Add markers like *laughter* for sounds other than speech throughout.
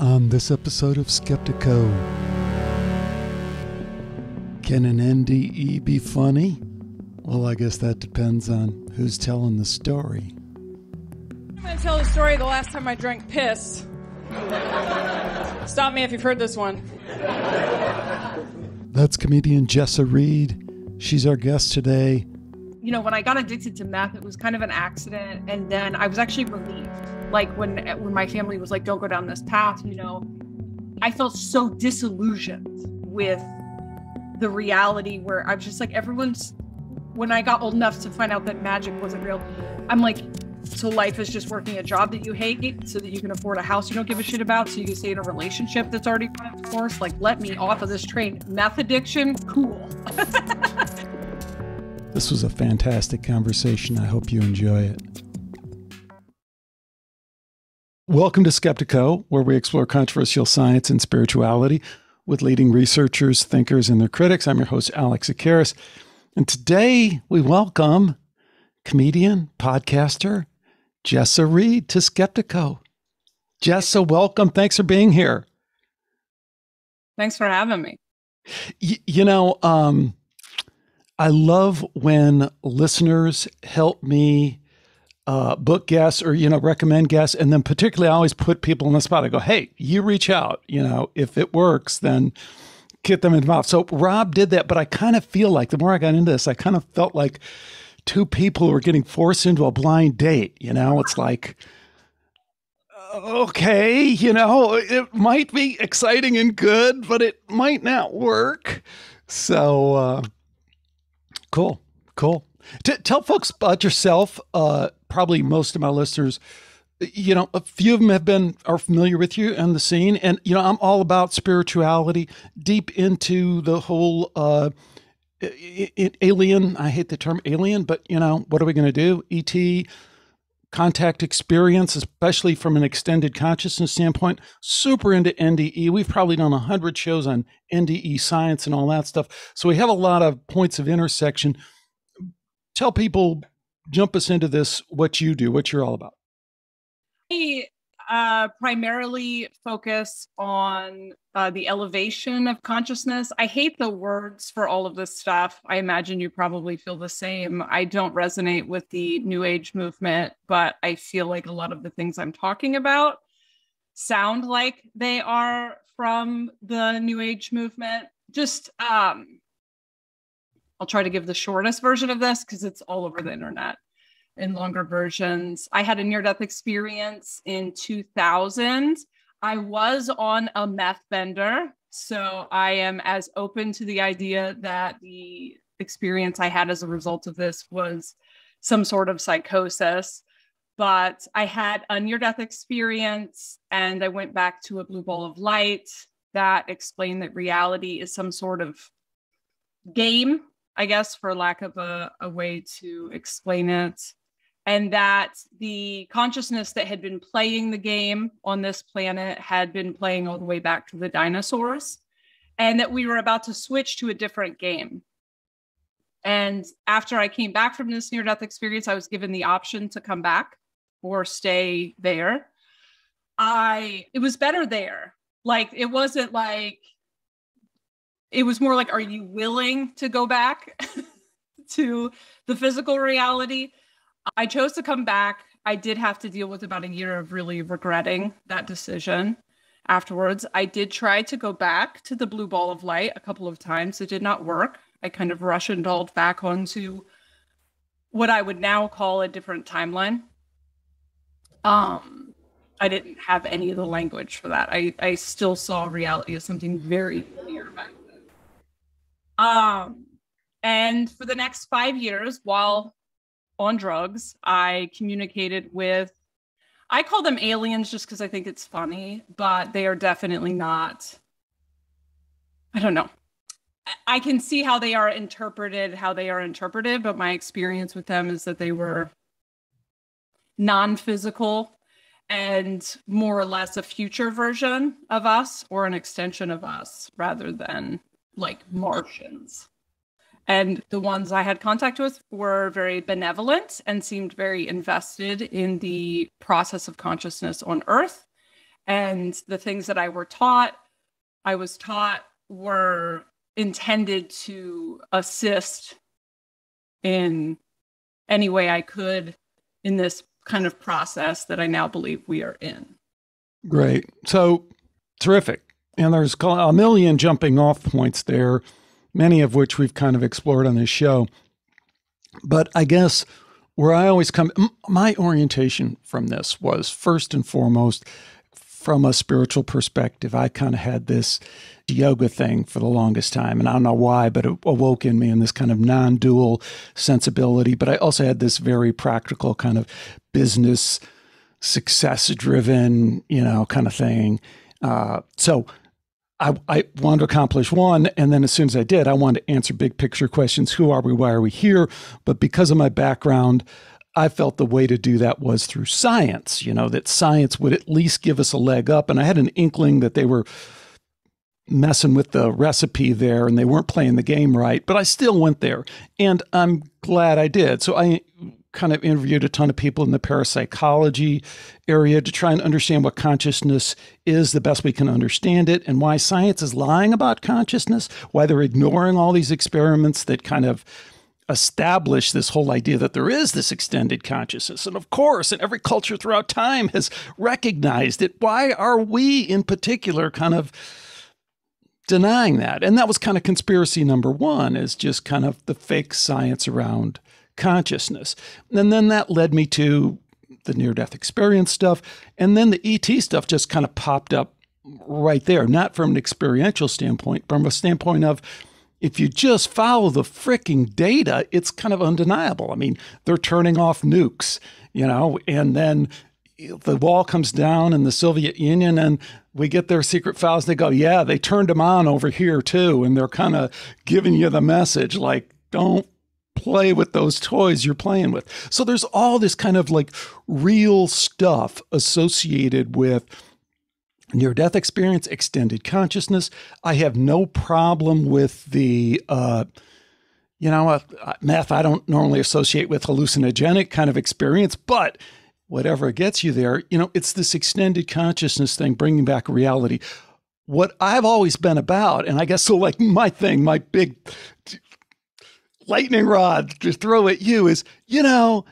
On this episode of Skeptiko, can an NDE be funny? Well, I guess that depends on who's telling the story. I'm going to tell the story of the last time I drank piss. Stop me if you've heard this one. That's comedian Jessa Reed. She's our guest today. You know, when I got addicted to meth, it was kind of an accident, and then I was actually relieved. Like when when my family was like, "Don't go down this path," you know, I felt so disillusioned with the reality where I was just like, everyone's. When I got old enough to find out that magic wasn't real, I'm like, so life is just working a job that you hate so that you can afford a house you don't give a shit about so you can stay in a relationship that's already run its course. Like, let me off of this train. Meth addiction, cool. *laughs* This was a fantastic conversation. I hope you enjoy it. Welcome to Skeptiko, where we explore controversial science and spirituality with leading researchers, thinkers, and their critics. I'm your host, Alex Tsakiris. And today we welcome comedian, podcaster, Jessa Reed to Skeptiko. Jessa, welcome. Thanks for being here. Thanks for having me. Y- you know, um, I love when listeners help me uh, book guests or you know recommend guests, and then particularly I always put people on the spot. I go, "Hey, you reach out. You know, if it works, then get them involved." So Rob did that, but I kind of feel like the more I got into this, I kind of felt like two people were getting forced into a blind date. You know, it's like okay, you know, it might be exciting and good, but it might not work. So, uh, cool, cool. T- tell folks about yourself. Uh, probably most of my listeners, you know, a few of them have been are familiar with you and the scene, and you know, I'm all about spirituality, deep into the whole. Uh, alien, I hate the term alien, but you know, what are we going to do? ET, contact experience, especially from an extended consciousness standpoint. Super into NDE. We've probably done a hundred shows on NDE science and all that stuff. So we have a lot of points of intersection. Tell people, jump us into this, what you do, what you're all about. I uh, primarily focus on uh, the elevation of consciousness. I hate the words for all of this stuff. I imagine you probably feel the same. I don't resonate with the New Age movement, but I feel like a lot of the things I'm talking about sound like they are from the New Age movement. Just, um, I'll try to give the shortest version of this because it's all over the internet in longer versions. I had a near death experience in 2000. I was on a meth bender. So I am as open to the idea that the experience I had as a result of this was some sort of psychosis. But I had a near death experience and I went back to a blue ball of light that explained that reality is some sort of game, I guess, for lack of a, a way to explain it and that the consciousness that had been playing the game on this planet had been playing all the way back to the dinosaurs, and that we were about to switch to a different game. And after I came back from this near death experience, I was given the option to come back or stay there. I it was better there. Like it wasn't like it was more like are you willing to go back *laughs* to the physical reality? I chose to come back. I did have to deal with about a year of really regretting that decision afterwards. I did try to go back to the blue ball of light a couple of times. It did not work. I kind of Russian dolled back onto what I would now call a different timeline. Um, I didn't have any of the language for that. I, I still saw reality as something very clear back. Um, and for the next five years, while on drugs. I communicated with, I call them aliens just because I think it's funny, but they are definitely not. I don't know. I can see how they are interpreted, how they are interpreted, but my experience with them is that they were non physical and more or less a future version of us or an extension of us rather than like Martians. And the ones I had contact with were very benevolent and seemed very invested in the process of consciousness on Earth And the things that I were taught, I was taught were intended to assist in any way I could in this kind of process that I now believe we are in. Great. So terrific. And there's a million jumping off points there, many of which we've kind of explored on this show. But I guess where I always come, my orientation from this was first and foremost from a spiritual perspective. I kind of had this yoga thing for the longest time. And I don't know why, but it awoke in me in this kind of non dual sensibility. But I also had this very practical kind of business, success driven, you know, kind of thing. Uh, so I, I wanted to accomplish one. And then as soon as I did, I wanted to answer big picture questions Who are we? Why are we here? But because of my background, I felt the way to do that was through science, you know, that science would at least give us a leg up. And I had an inkling that they were messing with the recipe there and they weren't playing the game right, but I still went there. And I'm glad I did. So I kind of interviewed a ton of people in the parapsychology area to try and understand what consciousness is the best we can understand it and why science is lying about consciousness, why they're ignoring all these experiments that kind of establish this whole idea that there is this extended consciousness. And of course, and every culture throughout time has recognized it. Why are we in particular kind of denying that? And that was kind of conspiracy number one, is just kind of the fake science around consciousness. And then that led me to the near death experience stuff. And then the ET stuff just kind of popped up right there, not from an experiential standpoint, but from a standpoint of if you just follow the freaking data, it's kind of undeniable. I mean, they're turning off nukes, you know, and then the wall comes down in the Soviet Union and we get their secret files. They go, yeah, they turned them on over here too. And they're kind of giving you the message like, don't play with those toys you're playing with. So there's all this kind of like real stuff associated with near death experience, extended consciousness. I have no problem with the, uh, you know, uh, meth I don't normally associate with hallucinogenic kind of experience, but whatever gets you there, you know, it's this extended consciousness thing, bringing back reality. What I've always been about, and I guess so, *laughs* like my thing, my big lightning rod to throw at you is, you know,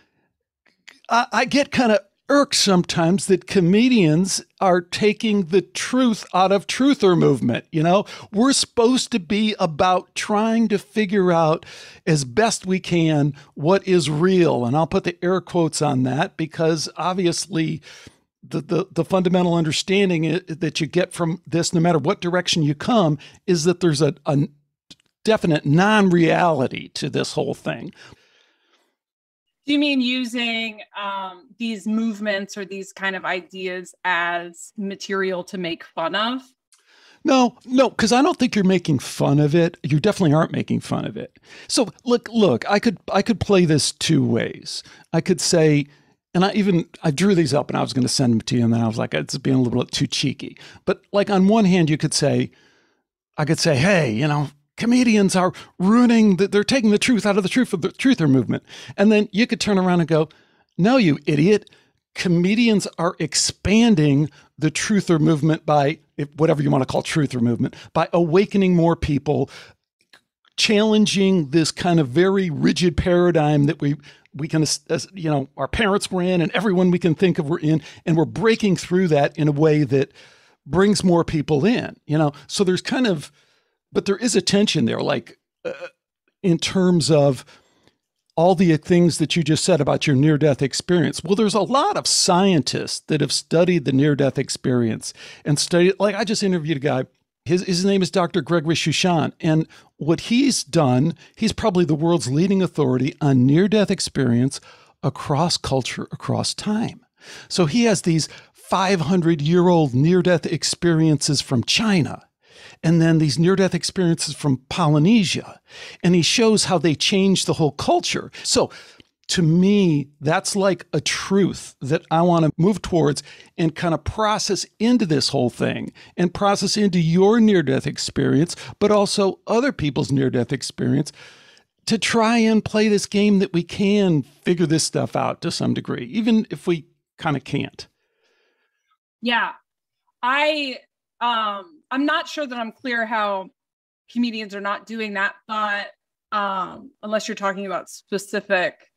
I, I get kind of irked sometimes that comedians are taking the truth out of truther movement. You know, we're supposed to be about trying to figure out as best we can what is real. And I'll put the air quotes on that because obviously the, the, the fundamental understanding that you get from this, no matter what direction you come, is that there's a, a definite non reality to this whole thing. Do you mean using um, these movements or these kind of ideas as material to make fun of? No, no, because I don't think you're making fun of it. You definitely aren't making fun of it. So look, look, I could I could play this two ways. I could say, and I even I drew these up and I was going to send them to you, and then I was like, it's being a little bit too cheeky. But like on one hand, you could say, I could say, hey, you know, comedians are ruining the, they're taking the truth out of the truth of the truther movement. And then you could turn around and go no you idiot. Comedians are expanding the truther movement by whatever you want to call truther movement by awakening more people challenging this kind of very rigid paradigm that we we can you know our parents were in and everyone we can think of were in. And we're breaking through that in a way that brings more people in you know? So there's kind of but there is a tension there, like uh, in terms of all the things that you just said about your near death experience. Well, there's a lot of scientists that have studied the near death experience and studied, like I just interviewed a guy. His, his name is Dr. Gregory Shushan. And what he's done, he's probably the world's leading authority on near death experience across culture, across time. So he has these 500 year old near death experiences from China and then these near death experiences from Polynesia. And he shows how they change the whole culture. So, to me, that's like a truth that I want to move towards and kind of process into this whole thing and process into your near death experience, but also other people's near death experience to try and play this game that we can figure this stuff out to some degree, even if we kind of can't. Yeah. I um I'm not sure that I'm clear how comedians are not doing that, but um unless you're talking about specific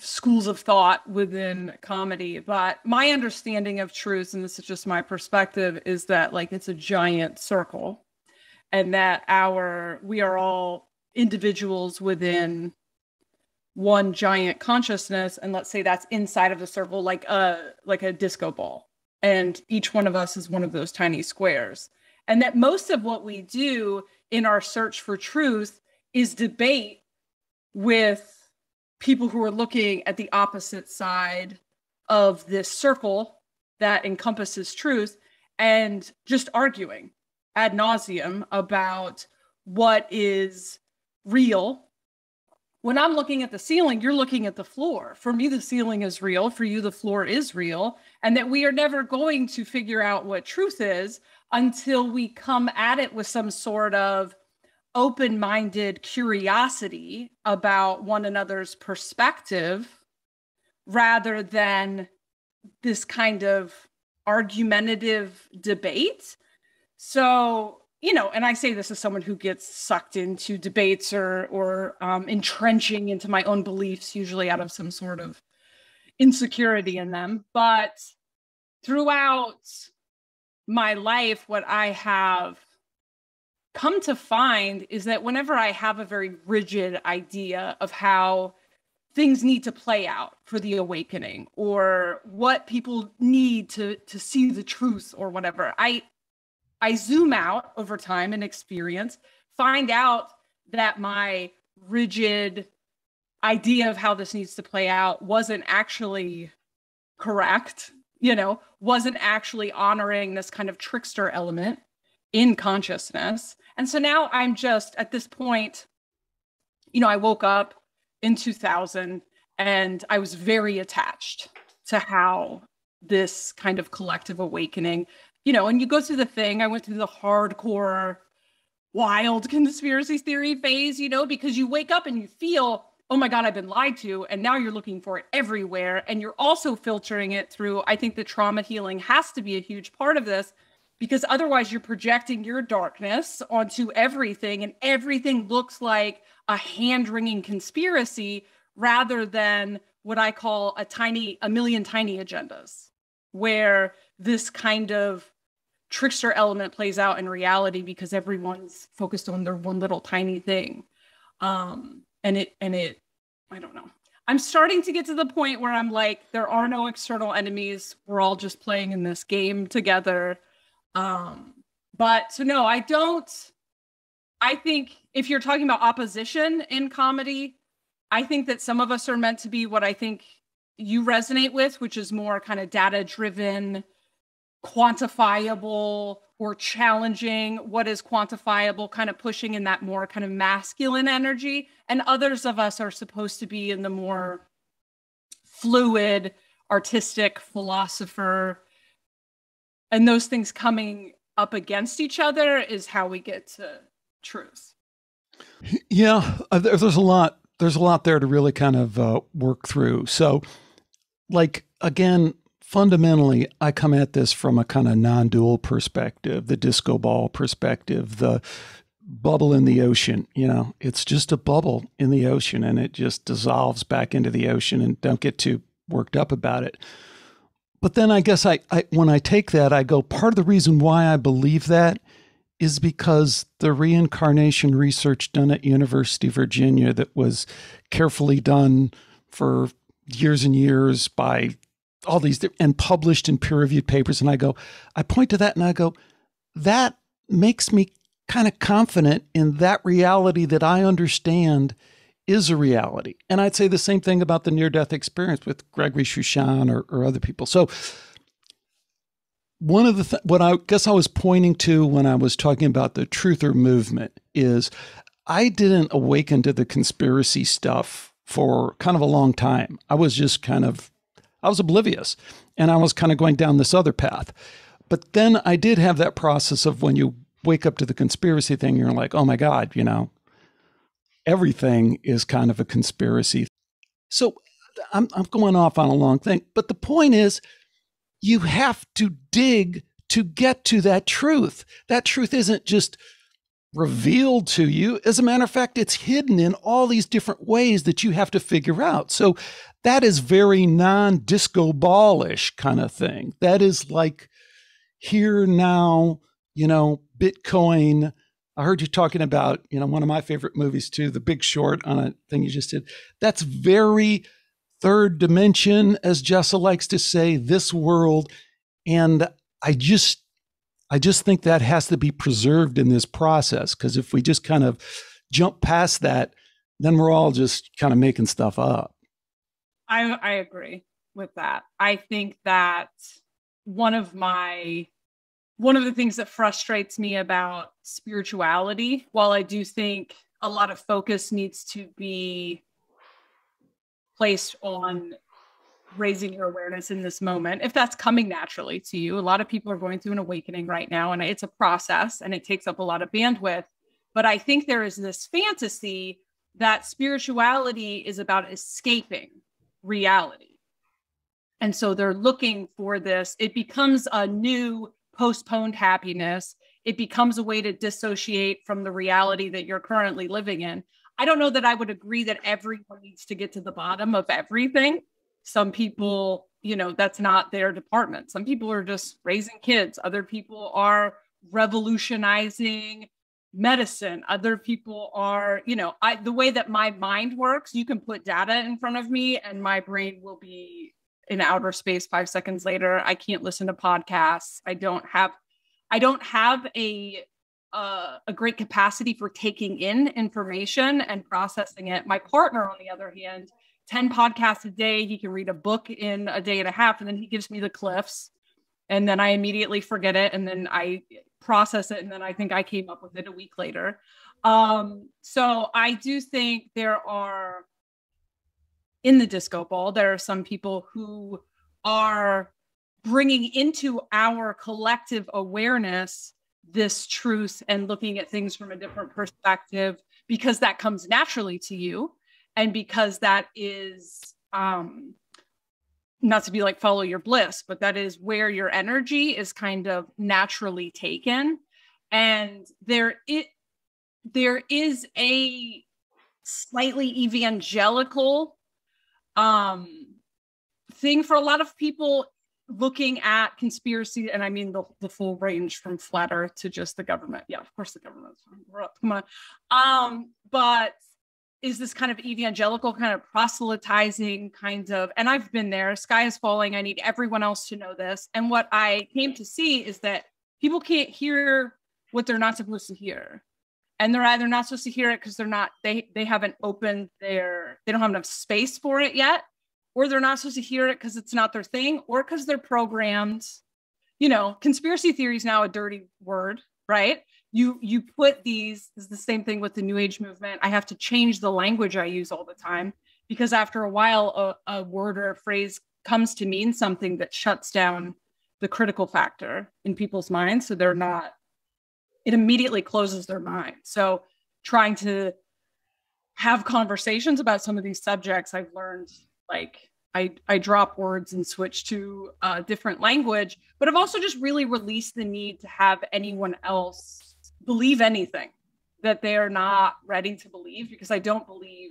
schools of thought within comedy. But my understanding of truth and this is just my perspective is that like it's a giant circle and that our we are all individuals within one giant consciousness and let's say that's inside of the circle like a like a disco ball and each one of us is one of those tiny squares and that most of what we do in our search for truth is debate with people who are looking at the opposite side of this circle that encompasses truth and just arguing ad nauseum about what is real. When I'm looking at the ceiling, you're looking at the floor. For me, the ceiling is real. For you, the floor is real. And that we are never going to figure out what truth is until we come at it with some sort of open minded curiosity about one another's perspective rather than this kind of argumentative debate. So, you know, and I say this as someone who gets sucked into debates or or um, entrenching into my own beliefs, usually out of some sort of insecurity in them. But throughout my life, what I have come to find is that whenever I have a very rigid idea of how things need to play out for the awakening or what people need to to see the truth or whatever, I I zoom out over time and experience, find out that my rigid idea of how this needs to play out wasn't actually correct, you know, wasn't actually honoring this kind of trickster element in consciousness. And so now I'm just at this point, you know, I woke up in 2000 and I was very attached to how this kind of collective awakening, you know, and you go through the thing. I went through the hardcore, wild *laughs* conspiracy theory phase, you know, because you wake up and you feel, oh my God, I've been lied to. And now you're looking for it everywhere. And you're also filtering it through, I think the trauma healing has to be a huge part of this because otherwise you're projecting your darkness onto everything and everything looks like a hand-wringing conspiracy rather than what I call a tiny a million tiny agendas where this kind of trickster element plays out in reality because everyone's focused on their one little tiny thing. Um and it and it i don't know. I'm starting to get to the point where i'm like there are no external enemies. We're all just playing in this game together. Um, but so no, I don't. I think if you're talking about opposition in comedy, I think that some of us are meant to be what I think you resonate with, which is more kind of data driven, quantifiable, or challenging what is quantifiable, kind of pushing in that more kind of masculine energy. And others of us are supposed to be in the more fluid, artistic, philosopher, and those things coming up against each other is how we get to truth. Yeah uh, there's a lot there's a lot there to really kind of uh, work through. So like again fundamentally i come at this from a kind of non-dual perspective the disco ball perspective the bubble in the ocean you know? It's just a bubble in the ocean and it just dissolves back into the ocean and don't get too worked up about it. But then I guess I, I when I take that, I go, part of the reason why I believe that is because the reincarnation research done at University of Virginia that was carefully done for years and years by all these and published in peer-reviewed papers and I go I point to that and I go that makes me kind of confident in that reality that I understand is a reality. And I'd say the same thing about the near death experience with Gregory Shushan or, or other people. So, one of the th- what I guess I was pointing to when I was talking about the truther movement is I didn't awaken to the conspiracy stuff for kind of a long time. I was just kind of I was oblivious and I was kind of going down this other path. But then I did have that process of when you wake up to the conspiracy thing, you're like, oh my God, you know, everything is kind of a conspiracy. So I'm, I'm going off on a long thing, but the point is, you have to dig to get to that truth. That truth isn't just revealed to you. As a matter of fact, it's hidden in all these different ways that you have to figure out. So that is very non disco ballish kind of thing. That is like here now, you know, Bitcoin. I heard you talking about, you know, one of my favorite movies too, The Big Short on a thing you just did. That's very third dimension, as Jessa likes to say, this world. And I just I just think that has to be preserved in this process because if we just kind of jump past that, then we're all just kind of making stuff up. I I agree with that. I think that one of my one of the things that frustrates me about spirituality, while I do think a lot of focus needs to be placed on raising your awareness in this moment if that's coming naturally to you. A lot of people are going through an awakening right now and it's a process and it takes up a lot of bandwidth. But i think there is this fantasy that spirituality is about escaping reality. And so they're looking for this. It becomes a new postponed happiness. It becomes a way to dissociate from the reality that you're currently living in. I don't know that i would agree that everyone needs to get to the bottom of everything some people, you know, that's not their department. Some people are just raising kids. Other people are revolutionizing medicine. Other people are, you know, I the way that my mind works, you can put data in front of me and my brain will be in outer space 5 seconds later. I can't listen to podcasts. I don't have I don't have a uh, a great capacity for taking in information and processing it. My partner, on the other hand, 10 podcasts a day. He can read a book in a day and a half, and then he gives me the cliffs. And then I immediately forget it. And then I process it. And then I think I came up with it a week later. Um, so I do think there are, in the disco ball, there are some people who are bringing into our collective awareness this truth and looking at things from a different perspective because that comes naturally to you and because that is um not to be like follow your bliss but that is where your energy is kind of naturally taken. And there it there is a slightly evangelical um thing for a lot of people looking at conspiracy and i mean the, the full range from flat earth to just the government. Yeah of course the government's come on. Um but is this kind of evangelical kind of proselytizing kind of and i've been there sky is falling i need everyone else to know this. And what i came to see is that people can't hear what they're not supposed to hear. And they're either not supposed to hear it because they're not they they haven't opened their they don't have enough space for it yet or they're not supposed to hear it because it's not their thing or because they're programmed. You know conspiracy theory is now a dirty word right you you put these is the same thing with the new age movement. I have to change the language i use all the time because after a while a, a word or a phrase comes to mean something that shuts down the critical factor in people's minds. So they're not it immediately closes their mind. So trying to have conversations about some of these subjects i've learned like I, I drop words and switch to a different language, but I've also just really released the need to have anyone else believe anything that they are not ready to believe because I don't believe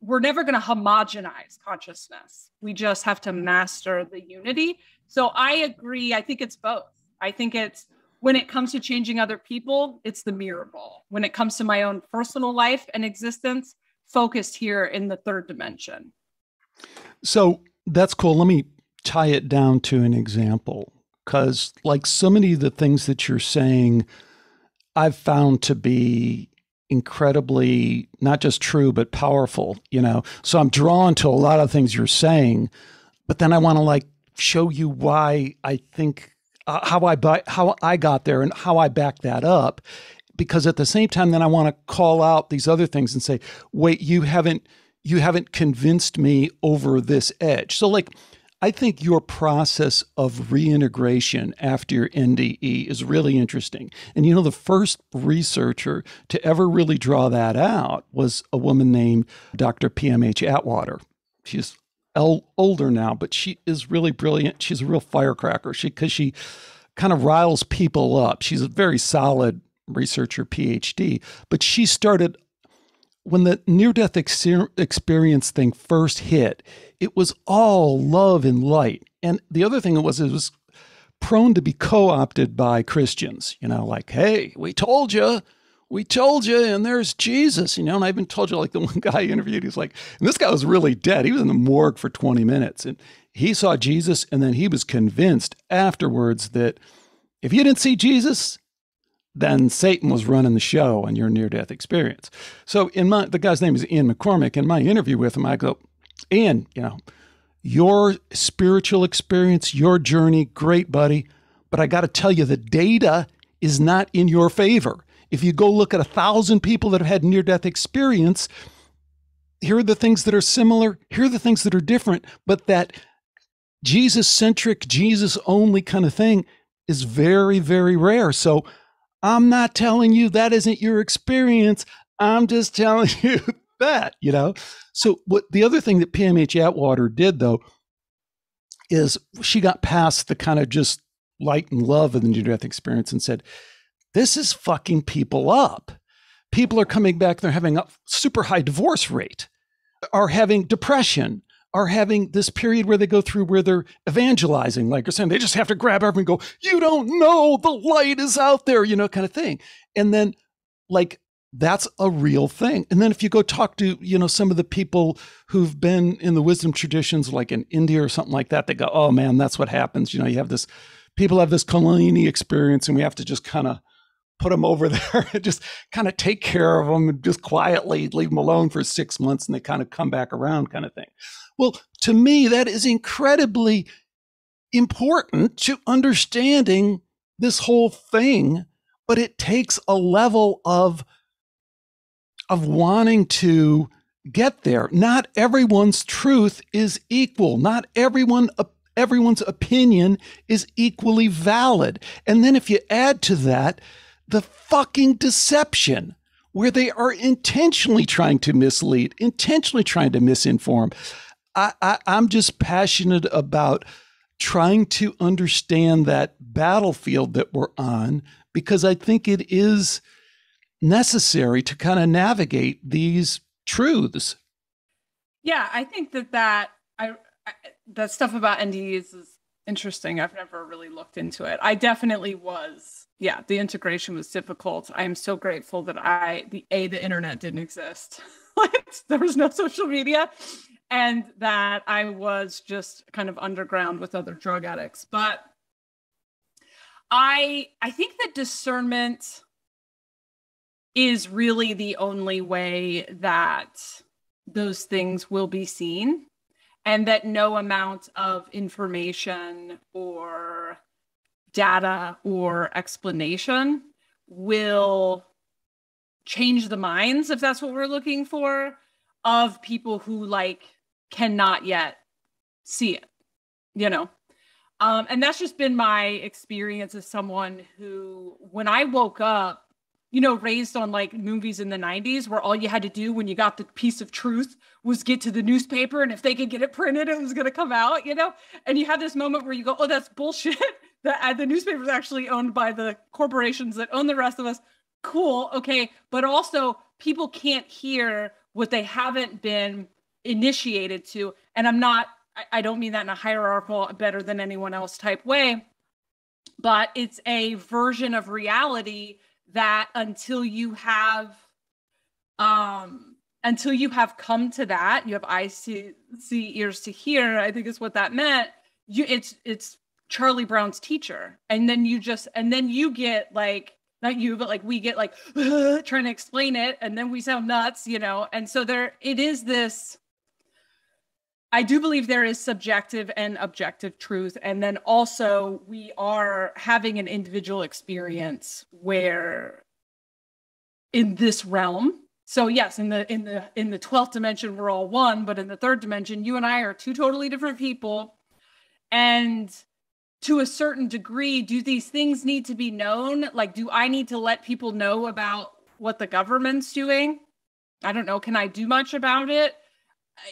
we're never going to homogenize consciousness. We just have to master the unity. So I agree. I think it's both. I think it's when it comes to changing other people, it's the mirror ball. When it comes to my own personal life and existence, focused here in the third dimension. So that's cool. Let me tie it down to an example because, like so many of the things that you're saying, I've found to be incredibly not just true but powerful you know? So i'm drawn to a lot of things you're saying but then i want to like show you why i think uh, how i buy, how i got there and how i back that up because at the same time then i want to call out these other things and say wait you haven't you haven't convinced me over this edge. So like I think your process of reintegration after your NDE is really interesting. And you know, the first researcher to ever really draw that out was a woman named Dr. PMH Atwater. She's older now, but she is really brilliant. She's a real firecracker. She because she kind of riles people up. She's a very solid researcher, PhD, but she started when the near death ex- experience thing first hit. It was all love and light, and the other thing it was it was prone to be co-opted by Christians. You know, like, hey, we told you we told you, and there's Jesus, you know. And I even told you, like the one *laughs* guy I interviewed, he's like, and this guy was really dead. He was in the morgue for 20 minutes, and he saw Jesus, and then he was convinced afterwards that if you didn't see Jesus, then Satan was running the show on your near-death experience. So, in my the guy's name is Ian McCormick. In my interview with him, I go, Ian, you know, your spiritual experience, your journey, great, buddy. But I got to tell you, the data is not in your favor. If you go look at a thousand people that have had near death experience, here are the things that are similar, here are the things that are different, but that Jesus centric, Jesus only kind of thing is very, very rare. So I'm not telling you that isn't your experience. I'm just *laughs* telling you that, you know? So, what the other thing that PMH Atwater did, though, is she got past the kind of just light and love of the near death experience and said, this is fucking people up. People are coming back, they're having a super high divorce rate, are having depression, are having this period where they go through where they're evangelizing, like you're saying, they just have to grab everyone and go, You don't know the light is out there, you know, kind of thing. And then, like, that's a real thing. And then if you go talk to, you know, some of the people who've been in the wisdom traditions, like in India or something like that, they go, Oh man, that's what happens. You know, you have this, people have this Kundalini experience, and we have to just kind of put them over *laughs* there and just kind of take care of them and just quietly leave them alone for six months and they kind of come back around kind of thing. Well, to me, that is incredibly important to understanding this whole thing, but it takes a level of of wanting to get there. Not everyone's truth is equal. Not everyone uh, everyone's opinion is equally valid. And then if you add to that the fucking deception where they are intentionally trying to mislead, intentionally trying to misinform. I, I, I'm just passionate about trying to understand that battlefield that we're on because I think it is necessary to kind of navigate these truths. Yeah, I think that that I, I that stuff about NDEs is interesting. I've never really looked into it. I definitely was yeah, the integration was difficult. I am so grateful that I the a the internet didn't exist. *laughs* there was no social media and that I was just kind of underground with other drug addicts. But I I think that discernment is really the only way that those things will be seen and that no amount of information or data or explanation will change the minds if that's what we're looking for of people who like cannot yet see it you know? Um, and that's just been my experience as someone who when i woke up you know raised on like movies in the 90s where all you had to do when you got the piece of truth was get to the newspaper and if they could get it printed it was going to come out you know? And you have this moment where you go oh that's bullshit. *laughs* The the newspaper is actually owned by the corporations that own the rest of us. Cool, okay, but also people can't hear what they haven't been initiated to, and I'm not. I, don't mean that in a hierarchical, better than anyone else type way, but it's a version of reality that until you have um until you have come to that you have eyes to see ears to hear i think is what that meant you it's it's Charlie Brown's teacher. And then you just, and then you get like, not you, but like we get like *sighs* trying to explain it. And then we sound nuts, you know? And so there, it is this. I do believe there is subjective and objective truth. And then also, we are having an individual experience where in this realm, so yes, in the in the in the 12th dimension we're all one, but in the third dimension you and I are two totally different people. And to a certain degree do these things need to be known like do i need to let people know about what the government's doing i don't know can i do much about it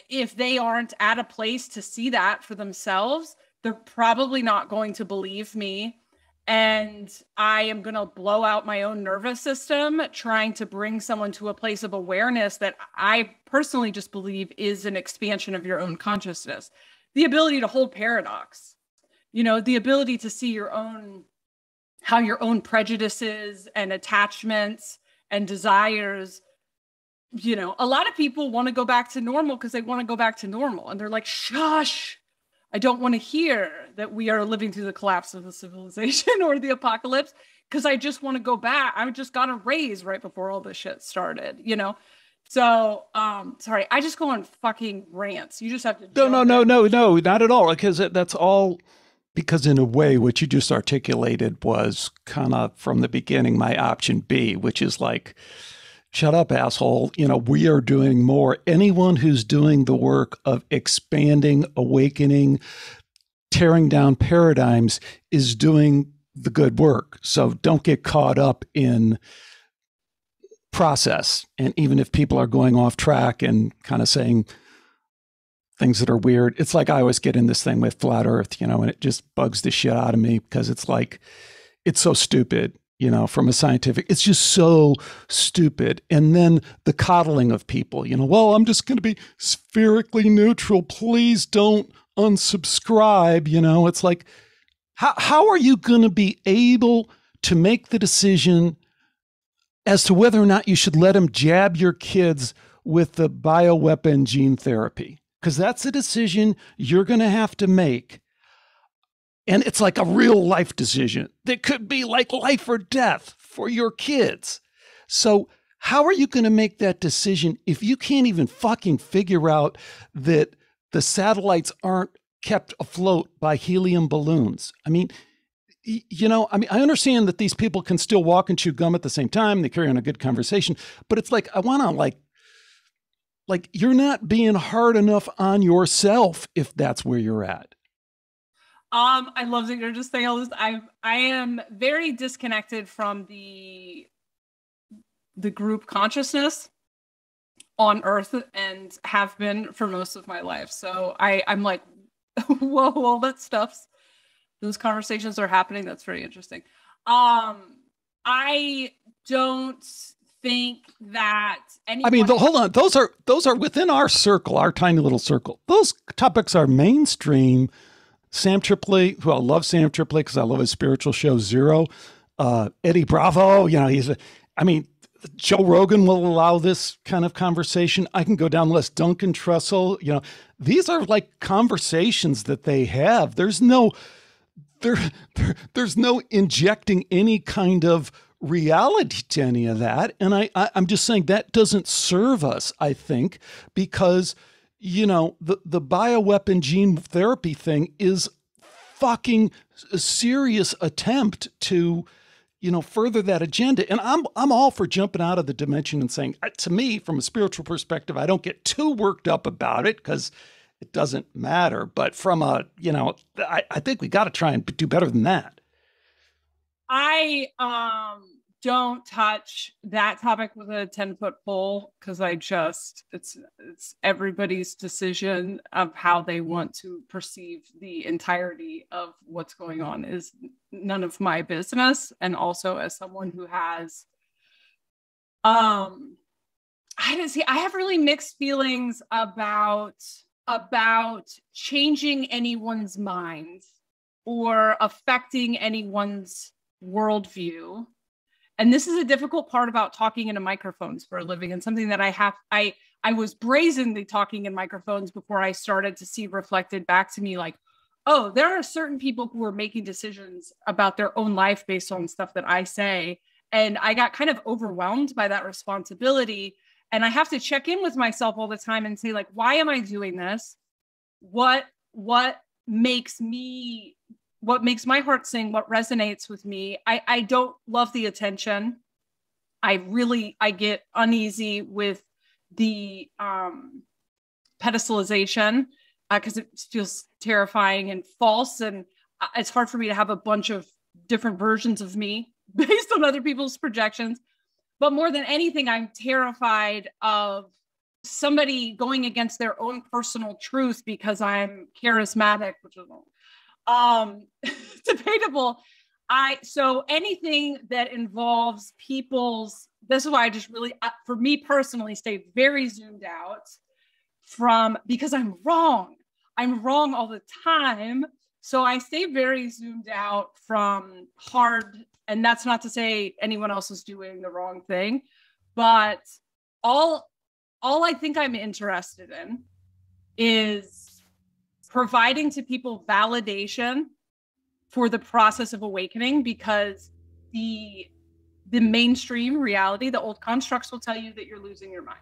if they aren't at a place to see that for themselves, they're probably not going to believe me. And I am going to blow out my own nervous system trying to bring someone to a place of awareness that I personally just believe is an expansion of your own consciousness. The ability to hold paradox, you know, the ability to see your own, how your own prejudices and attachments and desires you know, a lot of people want to go back to normal because they want to go back to normal. And they're like, shush, I don't want to hear that we are living through the collapse of the civilization *laughs* or the apocalypse because I just want to go back. I just got a raise right before all this shit started, you know? So, um, sorry, I just go on fucking rants. You just have to. No, no, no, no, no, not at all. Because that's all. Because in a way, what you just articulated was kind of from the beginning my option B, which is like, shut up, asshole. You know, we are doing more. Anyone who's doing the work of expanding, awakening, tearing down paradigms is doing the good work. So don't get caught up in process. And even if people are going off track and kind of saying things that are weird, it's like I always get in this thing with flat earth, you know, and it just bugs the shit out of me because it's like, it's so stupid you know, from a scientific. It's just so stupid. And then the coddling of people, you know, well, I'm just going to be spherically neutral. Please don't unsubscribe. You know, it's like, how, how are you going to be able to make the decision as to whether or not you should let them jab your kids with the bioweapon gene therapy? Because that's a decision you're going to have to make and it's like a real life decision that could be like life or death for your kids. So, how are you going to make that decision if you can't even fucking figure out that the satellites aren't kept afloat by helium balloons? I mean, you know, I mean, I understand that these people can still walk and chew gum at the same time. They carry on a good conversation, but it's like, I want to like, like you're not being hard enough on yourself if that's where you're at. Um, I love that you're just saying all this. I I am very disconnected from the the group consciousness on Earth and have been for most of my life. So I I'm like, *laughs* whoa, all that stuff's those conversations are happening. That's very interesting. Um, I don't think that any. I mean, the, hold on. Those are those are within our circle, our tiny little circle. Those topics are mainstream Sam Tripoli, who I love Sam Tripoli because I love his spiritual show Zero. Uh, Eddie Bravo, you know, he's a, I mean, Joe Rogan will allow this kind of conversation. I can go down the list. Duncan Trussell, you know, these are like conversations that they have. There's no, there, there there's no injecting any kind of reality to any of that. And I, I I'm just saying that doesn't serve us. I think because you know, the, the bioweapon gene therapy thing is fucking a serious attempt to, you know, further that agenda. And I'm I'm all for jumping out of the dimension and saying, to me, from a spiritual perspective, I don't get too worked up about it because it doesn't matter. But from a, you know, I, I think we got to try and do better than that. I um don't touch that topic with a 10 foot pole because I just it's it's everybody's decision of how they want to perceive the entirety of what's going on is none of my business. And also as someone who has um I don't see I have really mixed feelings about about changing anyone's mind or affecting anyone's worldview and this is a difficult part about talking into microphones for a living and something that i have i i was brazenly talking in microphones before i started to see reflected back to me like oh there are certain people who are making decisions about their own life based on stuff that i say. And i got kind of overwhelmed by that responsibility. And i have to check in with myself all the time and say like why am i doing this? What what makes me what makes my heart sing, what resonates with me. I, I don't love the attention. I really I get uneasy with the um, pedestalization because uh, it feels terrifying and false, and uh, it's hard for me to have a bunch of different versions of me *laughs* based on other people's projections. But more than anything, I'm terrified of somebody going against their own personal truth because I'm charismatic, which is um *laughs* debatable. I so anything that involves people's this is why I just really uh, for me personally stay very zoomed out from because I'm wrong. I'm wrong all the time. So I stay very zoomed out from hard and that's not to say anyone else is doing the wrong thing, but all all I think I'm interested in is providing to people validation for the process of awakening because the the mainstream reality the old constructs will tell you that you're losing your mind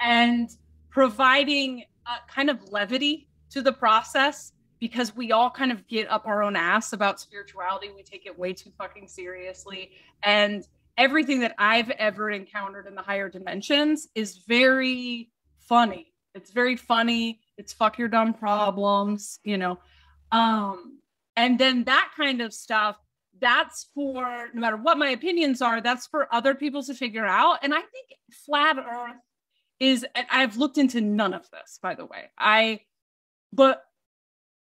and providing a kind of levity to the process because we all kind of get up our own ass about spirituality we take it way too fucking seriously and everything that I've ever encountered in the higher dimensions is very funny. It's very funny. It's fuck your dumb problems, you know. Um, and then that kind of stuff, that's for no matter what my opinions are, that's for other people to figure out. And I think flat earth is I've looked into none of this, by the way. I but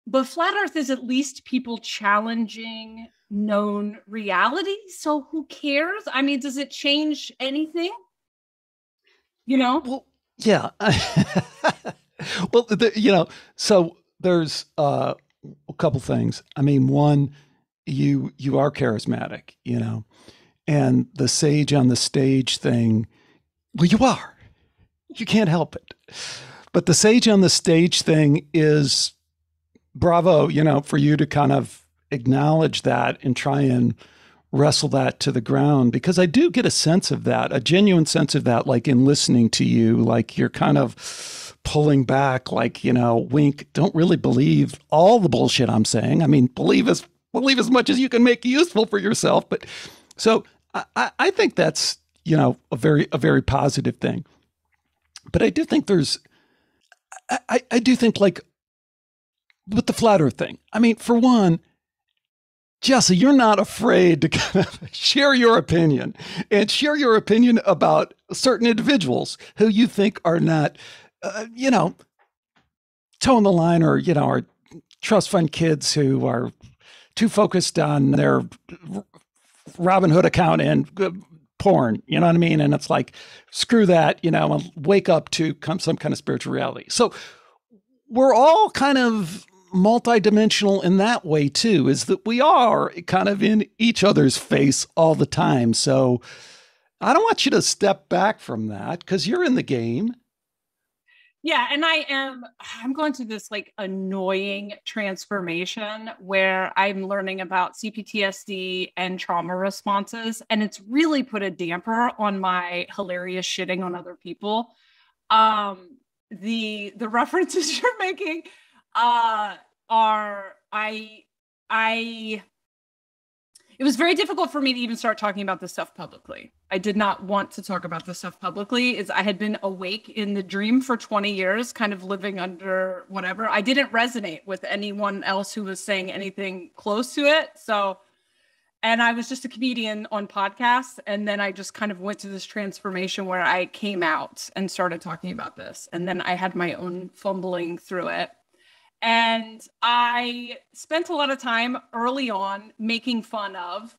but flat earth is at least people challenging known reality. So who cares? I mean, does it change anything? You know? Well, yeah. *laughs* *laughs* well, the, you know, so there's uh, a couple things. I mean, one, you you are charismatic, you know, and the sage on the stage thing. Well, you are. You can't help it. But the sage on the stage thing is bravo, you know, for you to kind of acknowledge that and try and wrestle that to the ground because I do get a sense of that, a genuine sense of that, like in listening to you, like you're kind of pulling back, like, you know, wink, don't really believe all the bullshit I'm saying. I mean, believe as believe as much as you can make useful for yourself. But so I, I think that's, you know, a very a very positive thing. But I do think there's I, I do think like with the flat earth thing. I mean, for one, Jessa, you're not afraid to *laughs* kind of share your opinion and share your opinion about certain individuals who you think are not, uh, you know, toeing the line or, you know, are trust fund kids who are too focused on their Robinhood account and uh, porn. You know what I mean? And it's like, screw that, you know, and wake up to some kind of spiritual reality. So we're all kind of multidimensional in that way too is that we are kind of in each other's face all the time so i don't want you to step back from that because you're in the game yeah and i am i'm going through this like annoying transformation where i'm learning about cptsd and trauma responses and it's really put a damper on my hilarious shitting on other people. Um the the *laughs* references you're making uh are I I it was very difficult for me to even start talking about this stuff publicly. I did not want to talk about this stuff publicly. Is I had been awake in the dream for 20 years, kind of living under whatever. I didn't resonate with anyone else who was saying anything close to it. So and I was just a comedian on podcasts. And then I just kind of went to this transformation where I came out and started talking about this. And then I had my own fumbling through it. And I spent a lot of time early on making fun of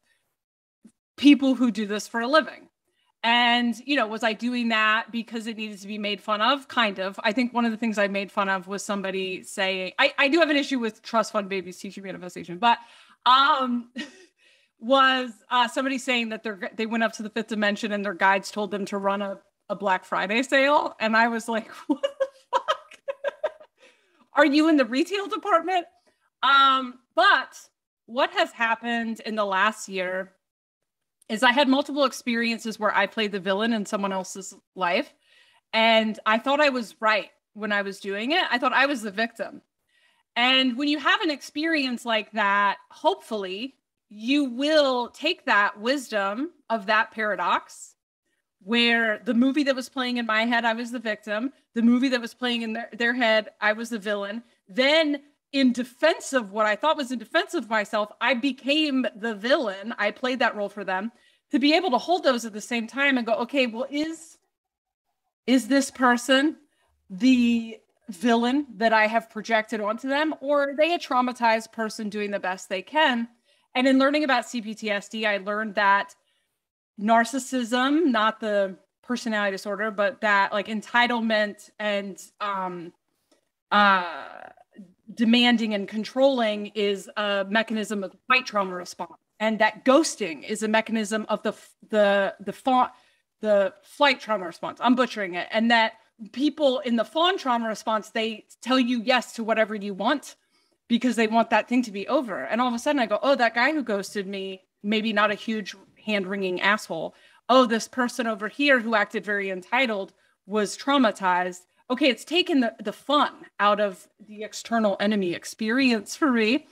people who do this for a living. And, you know, was I doing that because it needed to be made fun of? Kind of. I think one of the things I made fun of was somebody saying, I, I do have an issue with trust fund babies teaching manifestation, but um *laughs* was uh, somebody saying that they're they went up to the fifth dimension and their guides told them to run a, a Black Friday sale. And I was like, *laughs* what are you in the retail department? Um, but what has happened in the last year is I had multiple experiences where I played the villain in someone else's life. And I thought I was right when I was doing it. I thought I was the victim. And when you have an experience like that, hopefully you will take that wisdom of that paradox where the movie that was playing in my head, I was the victim. The movie that was playing in their, their head, I was the villain. Then, in defense of what I thought was in defense of myself, I became the villain. I played that role for them to be able to hold those at the same time and go, okay, well, is is this person the villain that I have projected onto them, or are they a traumatized person doing the best they can? And in learning about CPTSD, I learned that narcissism, not the personality disorder, but that like entitlement and um, uh, demanding and controlling is a mechanism of fight trauma response, and that ghosting is a mechanism of the the the fawn the flight trauma response. I'm butchering it, and that people in the fawn trauma response they tell you yes to whatever you want because they want that thing to be over. And all of a sudden, I go, oh, that guy who ghosted me, maybe not a huge hand wringing asshole. Oh, this person over here who acted very entitled was traumatized okay, it's taken the, the fun out of the external enemy experience for me.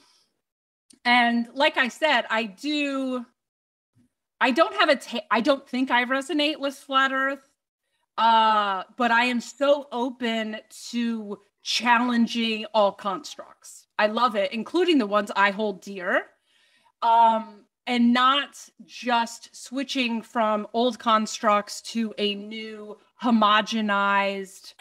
And like I said, I do, I don't have a, ta- I don't think I resonate with flat earth, uh, but I am so open to challenging all constructs. I love it, including the ones I hold dear. Um, and not just switching from old constructs to a new homogenized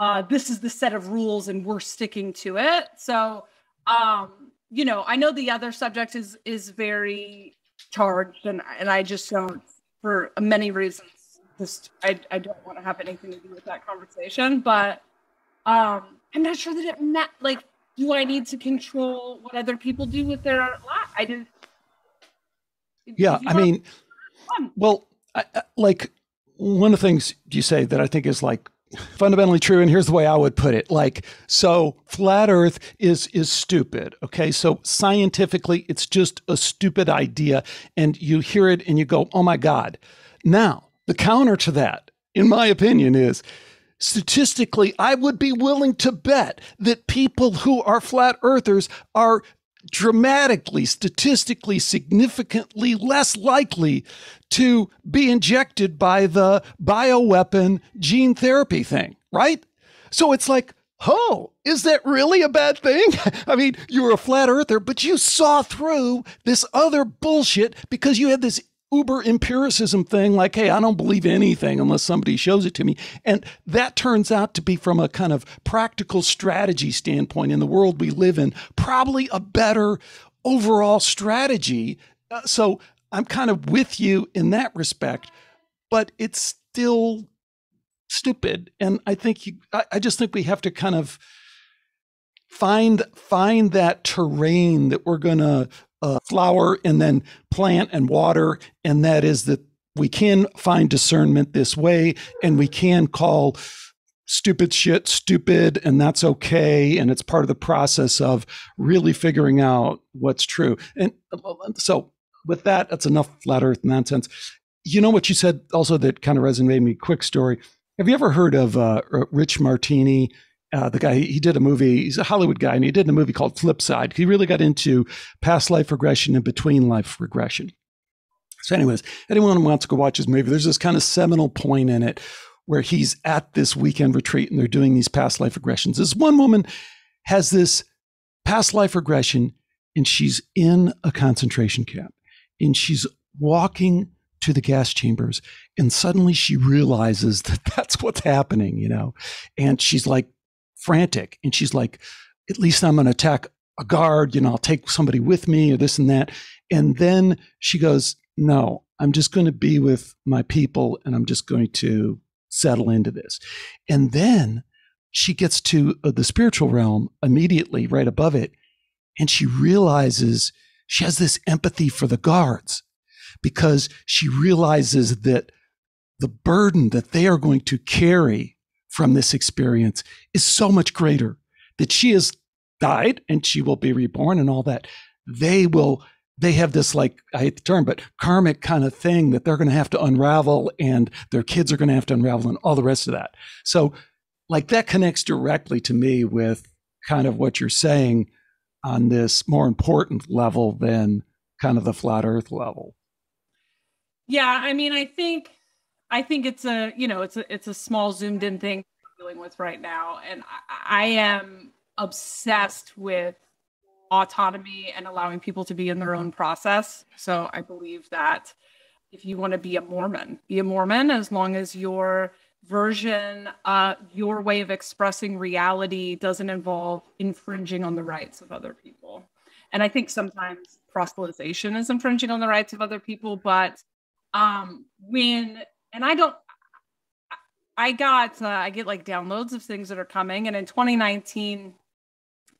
uh, this is the set of rules and we're sticking to it. So, um, you know, I know the other subject is is very charged, and and I just don't, for many reasons, just I I don't want to have anything to do with that conversation. But um, I'm not sure that it met. Like, do I need to control what other people do with their life? I did. Yeah, I mean, well, I, like one of the things you say that I think is like fundamentally true and here's the way i would put it like so flat earth is is stupid okay? So scientifically it's just a stupid idea and you hear it and you go oh my god. Now the counter to that in my opinion is statistically i would be willing to bet that people who are flat earthers are dramatically, statistically, significantly less likely to be injected by the bioweapon gene therapy thing, right? So it's like, oh, is that really a bad thing? *laughs* I mean, you were a flat earther, but you saw through this other bullshit because you had this uber empiricism thing like hey i don't believe anything unless somebody shows it to me. And that turns out to be from a kind of practical strategy standpoint in the world we live in probably a better overall strategy. Uh, so i'm kind of with you in that respect but it's still stupid. And i think you I, I just think we have to kind of find find that terrain that we're going to uh, flower and then plant and water. And that is that we can find discernment this way and we can call stupid shit stupid and that's okay and it's part of the process of really figuring out what's true. And so with that that's enough flat earth nonsense. You know what you said also that kind of resonated me? Quick story. Have you ever heard of uh, rich martini uh, the guy he did a movie he's a hollywood guy and he did a movie called flipside. He really got into past life regression and between life regression. So anyways anyone who wants to go watch his movie there's this kind of seminal point in it where he's at this weekend retreat and they're doing these past life regressions. This one woman has this past life regression and she's in a concentration camp and she's walking to the gas chambers and suddenly she realizes that *laughs* that's what's happening you know? And she's like frantic. And she's like, at least I'm going to attack a guard, you know, I'll take somebody with me or this and that. And then she goes, no, I'm just going to be with my people and I'm just going to settle into this. And then she gets to uh, the spiritual realm immediately right above it. And she realizes she has this empathy for the guards because she realizes that the burden that they are going to carry from this experience is so much greater that she has died and she will be reborn and all that. They will, they have this like, I hate the term, but karmic kind of thing that they're going to have to unravel and their kids are going to have to unravel and all the rest of that. So, like, that connects directly to me with kind of what you're saying on this more important level than kind of the flat earth level. Yeah, I mean, I think I think it's a you know it's a it's a small zoomed in thing dealing with right now, and I, I am obsessed with autonomy and allowing people to be in their own process. So I believe that if you want to be a Mormon, be a Mormon as long as you're version, uh, your way of expressing reality doesn't involve infringing on the rights of other people. And I think sometimes proselytization is infringing on the rights of other people, but um, when and I don't I got uh, I get like downloads of things that are coming and in 2019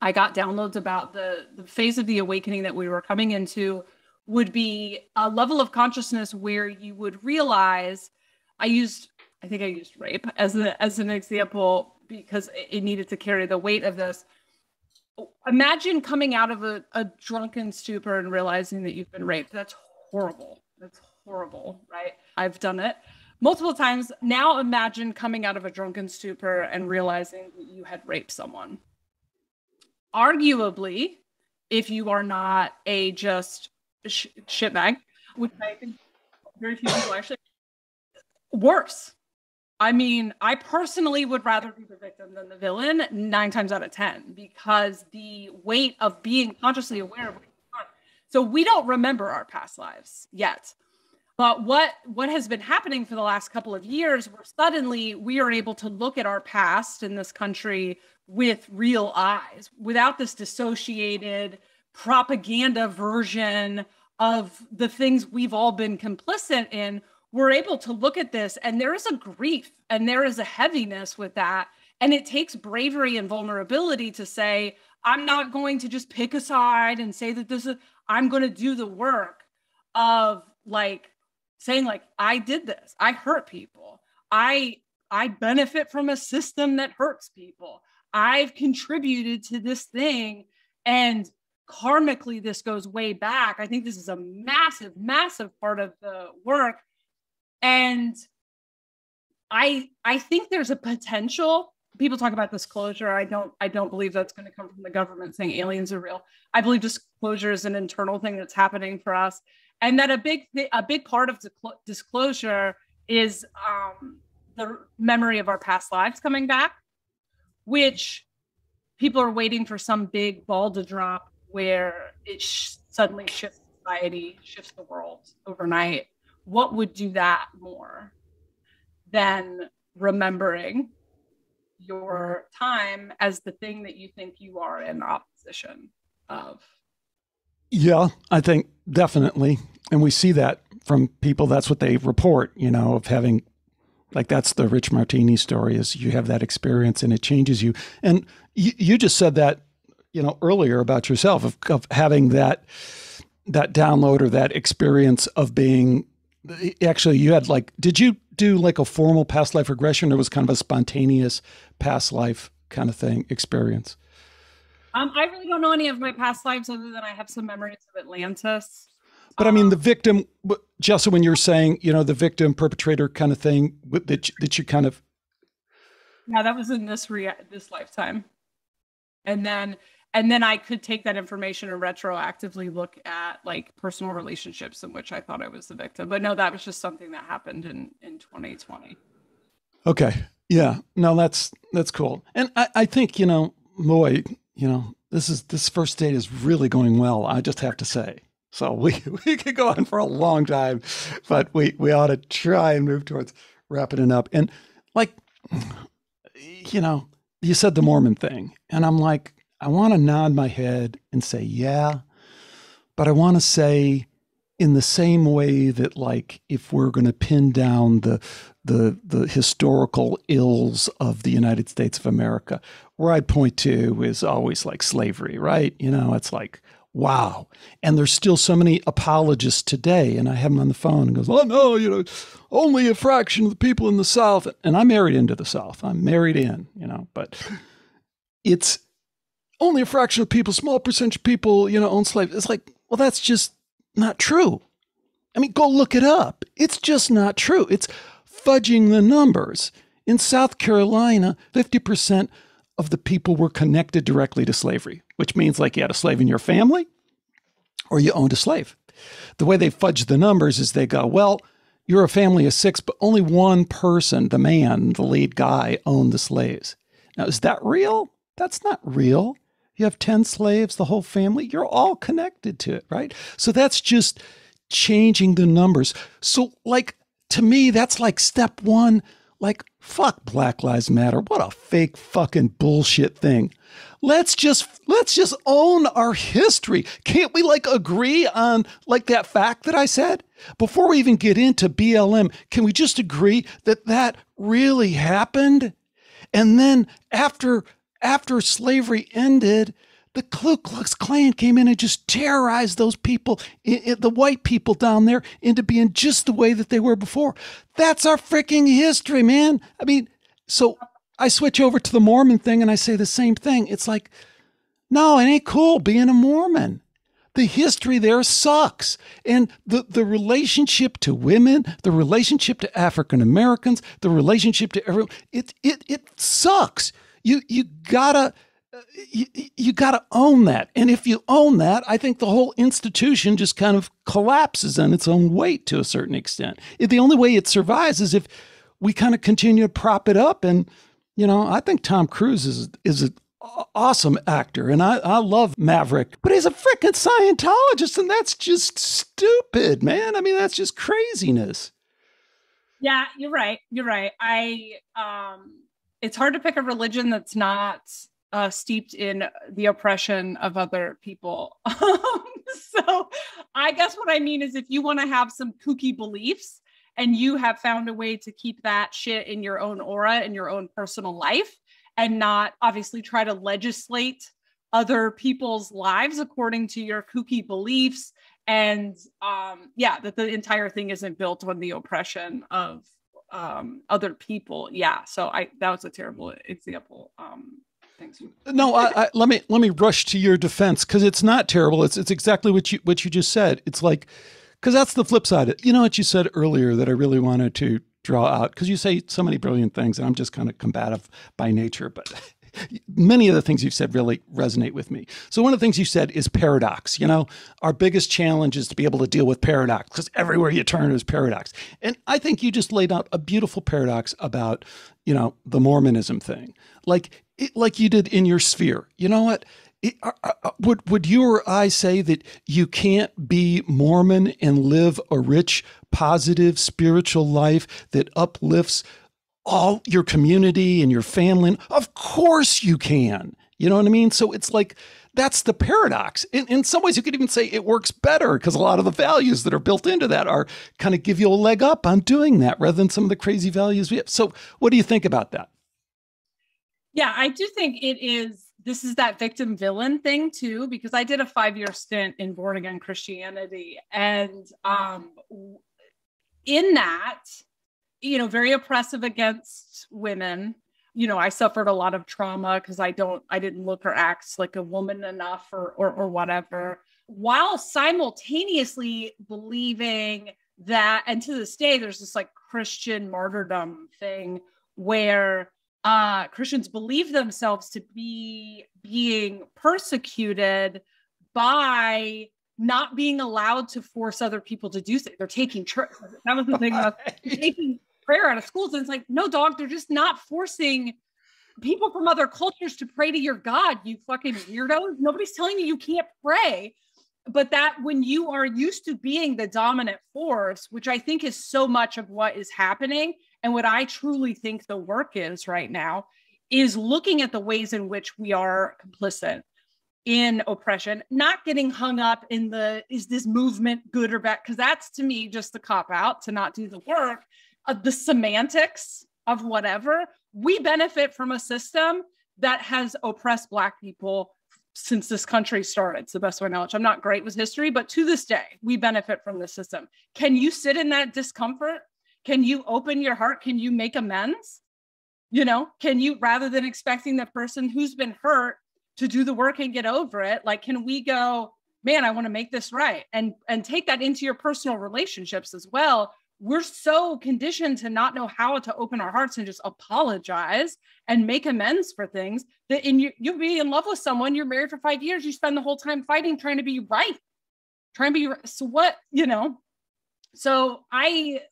I got downloads about the the phase of the awakening that we were coming into would be a level of consciousness where you would realize I used I think I used rape as an as an example because it needed to carry the weight of this. Imagine coming out of a, a drunken stupor and realizing that you've been raped. That's horrible. That's horrible, right? I've done it multiple times. Now imagine coming out of a drunken stupor and realizing that you had raped someone. Arguably, if you are not a just sh- shitbag, which I think very few people actually, worse. I mean, I personally would rather be the victim than the villain nine times out of 10 because the weight of being consciously aware of so we don't remember our past lives yet. But what what has been happening for the last couple of years, where suddenly we are able to look at our past in this country with real eyes, without this dissociated propaganda version of the things we've all been complicit in. We're able to look at this, and there is a grief and there is a heaviness with that. And it takes bravery and vulnerability to say, I'm not going to just pick a side and say that this is, I'm going to do the work of like saying like I did this. I hurt people. I I benefit from a system that hurts people. I've contributed to this thing and karmically this goes way back. I think this is a massive massive part of the work and I I think there's a potential people talk about disclosure. I don't I don't believe that's going to come from the government saying aliens are real. I believe disclosure is an internal thing that's happening for us and that a big a big part of disclosure is um, the memory of our past lives coming back, which people are waiting for some big ball to drop where it sh- suddenly shifts society, shifts the world overnight. What would do that more than remembering your time as the thing that you think you are in opposition of? Yeah, I think definitely. And we see that from people. That's what they report, you know, of having, like, that's the Rich Martini story is you have that experience and it changes you. And you, you just said that, you know, earlier about yourself of, of having that, that download or that experience of being actually you had like did you do like a formal past life regression or was kind of a spontaneous past life kind of thing experience um, I really don't know any of my past lives other than I have some memories of Atlantis. But I mean, the um, victim, just when you're saying, you know, the victim perpetrator kind of thing that you, that you kind of. Yeah, that was in this rea- this lifetime, and then and then I could take that information and retroactively look at like personal relationships in which I thought I was the victim. But no, that was just something that happened in in 2020. Okay. Yeah. No, that's that's cool. And I, I think, you know, boy, you know, this is this first date is really going well. I just have to say. So *laughs* we we could go on for a long time, but we we ought to try and move towards wrapping it up. And like, you know, you said the Mormon thing, and I'm like, I want to nod my head and say yeah, but I want to say in the same way that like if we're going to pin down the the the historical ills of the United States of America, where I'd point to is always like slavery, right? You know, it's like wow. And there's still so many apologists today, and I have them on the phone and goes, oh no, you know, only a fraction of the people in the South, and I'm married into the South. I'm married in, you know, but it's only a fraction of people, small percentage of people, you know, own slaves. It's like, well, that's just not true. I mean, go look it up. It's just not true. It's fudging the numbers. In South Carolina, 50% of the people were connected directly to slavery, which means like you had a slave in your family or you owned a slave. The way they fudge the numbers is they go, well, you're a family of six, but only one person, the man, the lead guy, owned the slaves. Now, is that real? That's not real. You have 10 slaves, the whole family, you're all connected to it, right? So that's just changing the numbers. So, like, to me, that's like step one like, fuck Black Lives Matter. What a fake fucking bullshit thing. Let's just let's just own our history. Can't we like agree on like that fact that I said? Before we even get into BLM, can we just agree that that really happened? And then after after slavery ended, the Ku Klux Klan came in and just terrorized those people, the white people down there, into being just the way that they were before. That's our freaking history, man. I mean, so I switch over to the Mormon thing and I say the same thing. It's like, no, it ain't cool being a Mormon. The history there sucks. And the, the relationship to women, the relationship to African Americans, the relationship to everyone, it, it, it sucks. You, you gotta, you, got to own that. And if you own that, I think the whole institution just kind of collapses on its own weight to a certain extent. The only way it survives is if we kind of continue to prop it up. And, you know, I think Tom Cruise is, is an awesome actor. And I, I love Maverick, but he's a freaking Scientologist. And that's just stupid, man. I mean, that's just craziness. Yeah, you're right. You're right. I, um, it's hard to pick a religion that's not uh, steeped in the oppression of other people. *laughs* so I guess what I mean is if you want to have some kooky beliefs and you have found a way to keep that shit in your own aura in your own personal life and not obviously try to legislate other people's lives according to your kooky beliefs and um yeah that the entire thing isn't built on the oppression of um other people yeah so i that was a terrible example um Thanks. No, I, I, let me let me rush to your defense because it's not terrible. It's it's exactly what you what you just said. It's like because that's the flip side. You know what you said earlier that I really wanted to draw out because you say so many brilliant things, and I'm just kind of combative by nature, but. *laughs* Many of the things you've said really resonate with me. So, one of the things you said is paradox. You know, our biggest challenge is to be able to deal with paradox because everywhere you turn is paradox. And I think you just laid out a beautiful paradox about, you know, the Mormonism thing. Like, it, like you did in your sphere. You know what? It, uh, uh, uh, would would you or I say that you can't be Mormon and live a rich, positive spiritual life that uplifts all your community and your family? Of course you can. You know what I mean? So it's like that's the paradox. In, in some ways, you could even say it works better because a lot of the values that are built into that are kind of give you a leg up on doing that rather than some of the crazy values we have. So, what do you think about that? Yeah, I do think it is. This is that victim villain thing too, because I did a five year stint in born again Christianity. And um, in that, you know, very oppressive against women. You know, I suffered a lot of trauma because I don't, I didn't look or act like a woman enough or, or, or whatever, while simultaneously believing that, and to this day, there's this like Christian martyrdom thing where uh, Christians believe themselves to be being persecuted by not being allowed to force other people to do things. They're taking church. That was the thing about *laughs* taking prayer out of schools. And it's like, no, dog, they're just not forcing people from other cultures to pray to your God, you fucking weirdos. Nobody's telling you you can't pray. But that when you are used to being the dominant force, which I think is so much of what is happening, and what I truly think the work is right now is looking at the ways in which we are complicit in oppression, not getting hung up in the is this movement good or bad? Because that's to me just the cop out to not do the work of the semantics of whatever. We benefit from a system that has oppressed Black people since this country started. It's the best way I know, I'm not great with history, but to this day, we benefit from the system. Can you sit in that discomfort can you open your heart? Can you make amends? You know, can you, rather than expecting the person who's been hurt to do the work and get over it, like, can we go, man, I want to make this right and and take that into your personal relationships as well. We're so conditioned to not know how to open our hearts and just apologize and make amends for things that in you you'll be in love with someone, you're married for five years, you spend the whole time fighting, trying to be right, trying to be so what, you know. So I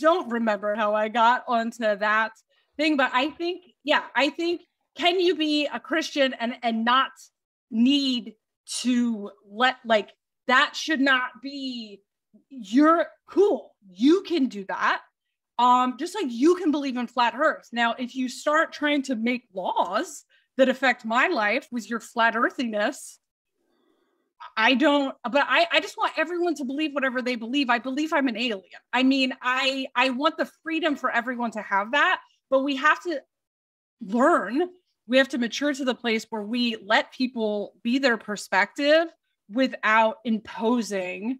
don't remember how I got onto that thing, but I think, yeah, I think can you be a Christian and and not need to let like that should not be you're cool. You can do that. Um, just like you can believe in flat earth. Now, if you start trying to make laws that affect my life with your flat earthiness, I don't, but I, I just want everyone to believe whatever they believe. I believe I'm an alien. I mean, I I want the freedom for everyone to have that, but we have to learn. We have to mature to the place where we let people be their perspective without imposing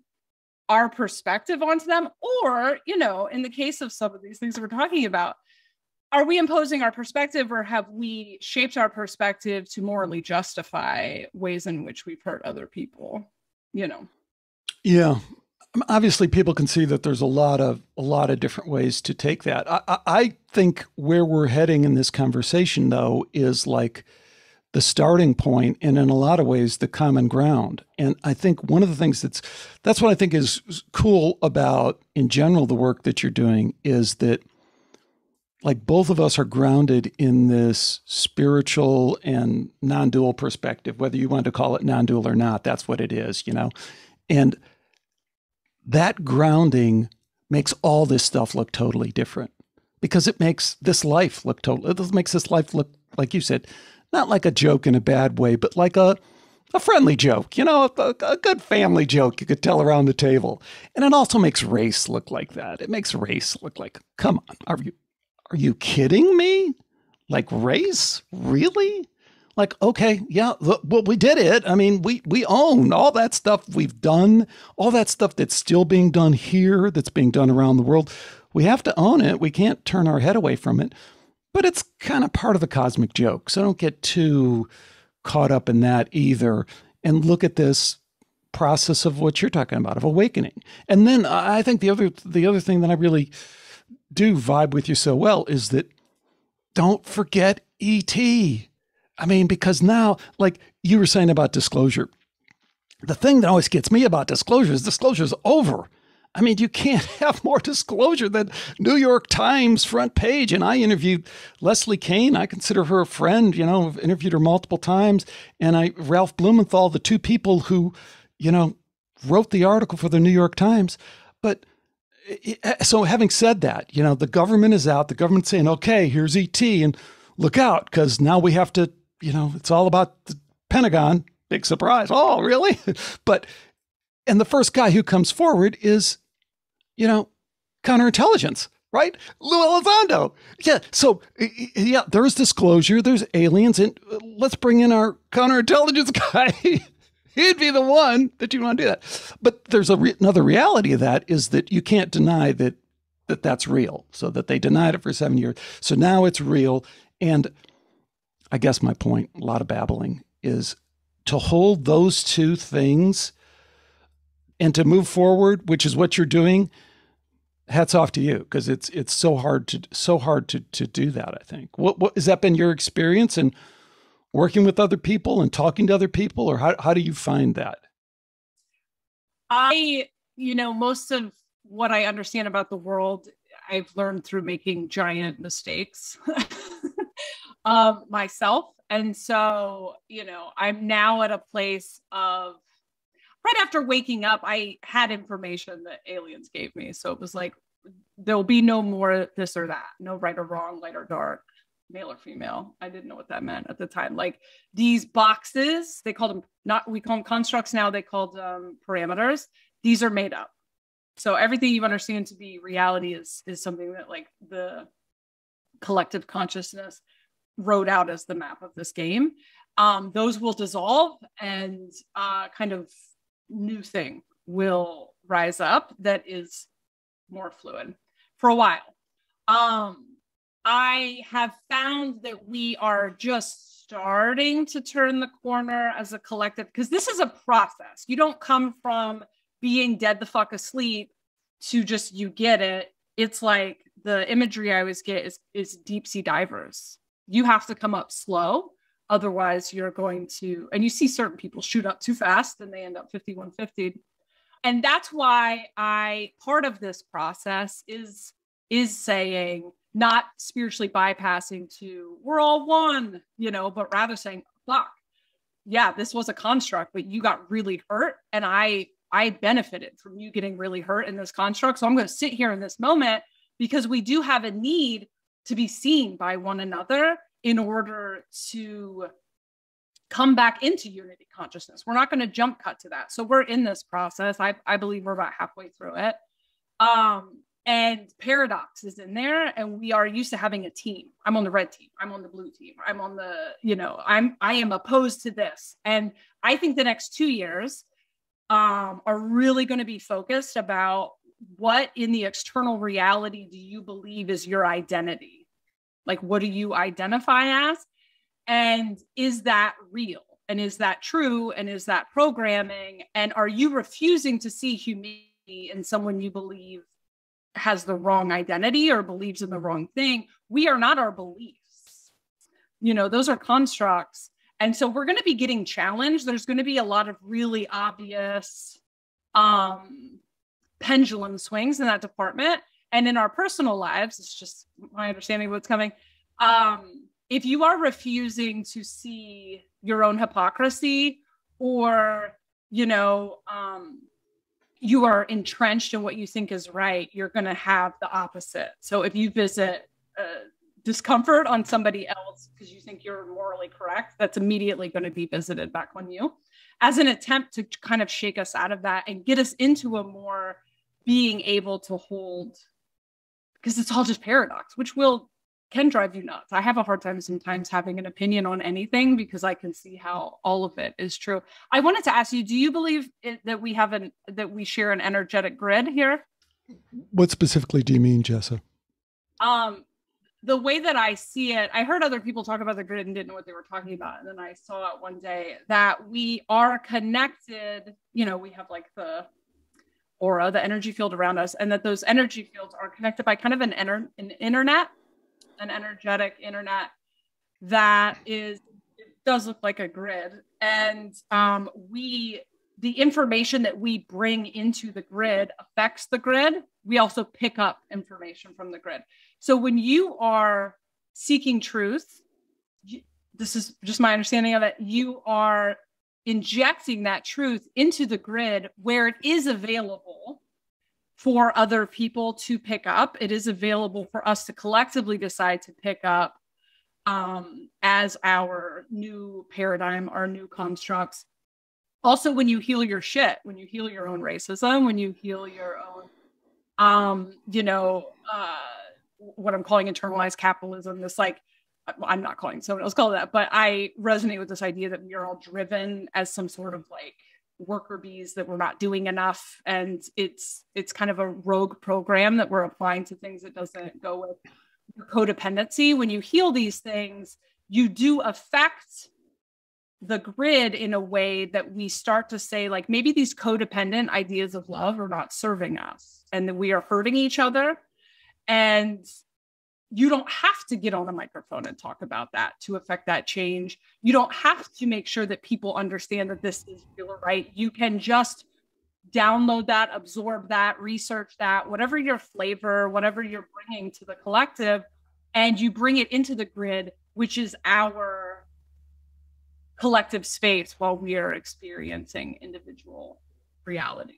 our perspective onto them. Or, you know, in the case of some of these things that we're talking about, are we imposing our perspective or have we shaped our perspective to morally justify ways in which we've hurt other people you know? Yeah. Um, obviously people can see that there's a lot of a lot of different ways to take that. I, I think where we're heading in this conversation though is like the starting point and in a lot of ways the common ground. And i think one of the things that's that's what i think is cool about in general the work that you're doing is that like both of us are grounded in this spiritual and non-dual perspective whether you want to call it non-dual or not that's what it is you know and that grounding makes all this stuff look totally different because it makes this life look totally it makes this life look like you said not like a joke in a bad way but like a a friendly joke, you know, a, a, good family joke you could tell around the table. And it also makes race look like that. It makes race look like, come on, are you are you kidding me? Like race? Really? Like, okay, yeah, well, we did it. I mean, we we own all that stuff we've done, all that stuff that's still being done here, that's being done around the world. We have to own it. We can't turn our head away from it. But it's kind of part of the cosmic joke. So don't get too caught up in that either. And look at this process of what you're talking about, of awakening. And then I think the other the other thing that I really do vibe with you so well is that don't forget ET. I mean, because now, like you were saying about disclosure, the thing that always gets me about disclosure is disclosure is over. I mean, you can't *laughs* have more disclosure than New York Times front page. And I interviewed Leslie Kean. I consider her a friend. You know, I've interviewed her multiple times. And I Ralph Blumenthal, the two people who, you know, wrote the article for the New York Times. But so having said that, you know, the government is out, the government's saying, okay, here's ET and look out because now we have to, you know, it's all about the Pentagon. Big surprise. Oh, really? *laughs* but, and the first guy who comes forward is, you know, counterintelligence, right? Lou Elizondo. Yeah. So, yeah, there's disclosure, there's aliens, and let's bring in our counterintelligence *laughs* guy he'd be the one that you want to do that. But there's re- another reality of that is that you can't deny that that that's real. So that they denied it for seven years. So now it's real. And I guess my point, a lot of babbling, is to hold those two things and to move forward, which is what you're doing. Hats off to you because it's it's so hard to so hard to to do that. I think. What what has that been your experience and working with other people and talking to other people or how, how do you find that? I you know most of what i understand about the world i've learned through making giant mistakes *laughs* um, myself. And so you know i'm now at a place of right after waking up i had information that aliens gave me. So it was like there'll be no more this or that no right or wrong light or dark male or female. I didn't know what that meant at the time. Like these boxes, they called them not we call them constructs now. They called um, parameters. These are made up. So everything you understand to be reality is is something that like the collective consciousness wrote out as the map of this game. Um, those will dissolve and uh, kind of new thing will rise up that is more fluid for a while. Um, I have found that we are just starting to turn the corner as a collective because this is a process. You don't come from being dead the fuck asleep to just you get it. It's like the imagery I always get is is deep sea divers. You have to come up slow, otherwise you're going to. And you see certain people shoot up too fast and they end up 5150. And that's why I part of this process is is saying not spiritually bypassing to we're all one, you know, but rather saying, fuck, yeah, this was a construct, but you got really hurt. And I I benefited from you getting really hurt in this construct. So I'm going to sit here in this moment because we do have a need to be seen by one another in order to come back into unity consciousness. We're not going to jump cut to that. So we're in this process. I, I believe we're about halfway through it. Um, and paradox is in there and we are used to having a team. I'm on the red team. I'm on the blue team. I'm on the you know i'm i am opposed to this. And i think the next two years um, are really going to be focused about what in the external reality do you believe is your identity? Like what do you identify as? And is that real? And is that true? And is that programming? And are you refusing to see humanity in someone you believe has the wrong identity or believes in the wrong thing. We are not our beliefs. You know, those are constructs. And so we're going to be getting challenged. There's going to be a lot of really obvious um, pendulum swings in that department. And in our personal lives, it's just my understanding of what's coming. Um, if you are refusing to see your own hypocrisy or, you know, um, you are entrenched in what you think is right, you're going to have the opposite. So if you visit uh, discomfort on somebody else because you think you're morally correct, that's immediately going to be visited back on you as an attempt to kind of shake us out of that and get us into a more being able to hold because it's all just paradox, which will can drive you nuts. I have a hard time sometimes having an opinion on anything because I can see how all of it is true. I wanted to ask you, do you believe it, that we have an that we share an energetic grid here? What specifically do you mean, Jessa? Um the way that I see it, I heard other people talk about the grid and didn't know what they were talking about. And then I saw it one day that we are connected, you know, we have like the aura, the energy field around us, and that those energy fields are connected by kind of an, inter- an internet an energetic internet that is it does look like a grid. And um, we the information that we bring into the grid affects the grid. We also pick up information from the grid. So when you are seeking truth you, this is just my understanding of it you are injecting that truth into the grid where it is available for other people to pick up. It is available for us to collectively decide to pick up um, as our new paradigm, our new constructs. Also, when you heal your shit, when you heal your own racism, when you heal your own, um, you know, uh, what I'm calling internalized capitalism, this like, I'm not calling someone else call that, but I resonate with this idea that we are all driven as some sort of like worker bees that we're not doing enough. And it's it's kind of a rogue program that we're applying to things that doesn't go with codependency. When you heal these things you do affect the grid in a way that we start to say like maybe these codependent ideas of love are not serving us and that we are hurting each other. And you don't have to get on a microphone and talk about that to affect that change. You don't have to make sure that people understand that this is real right. You can just download that, absorb that, research that, whatever your flavor, whatever you're bringing to the collective, and you bring it into the grid, which is our collective space while we are experiencing individual realities.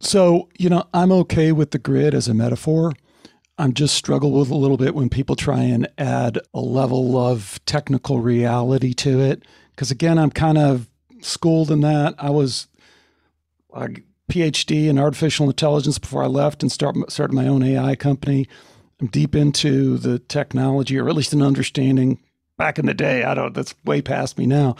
So, you know, I'm okay with the grid as a metaphor I'm just struggle with a little bit when people try and add a level of technical reality to it. Because again, I'm kind of schooled in that. I was a PhD in artificial intelligence before I left and start, started my own AI company. I'm deep into the technology, or at least an understanding. Back in the day, I don't. That's way past me now.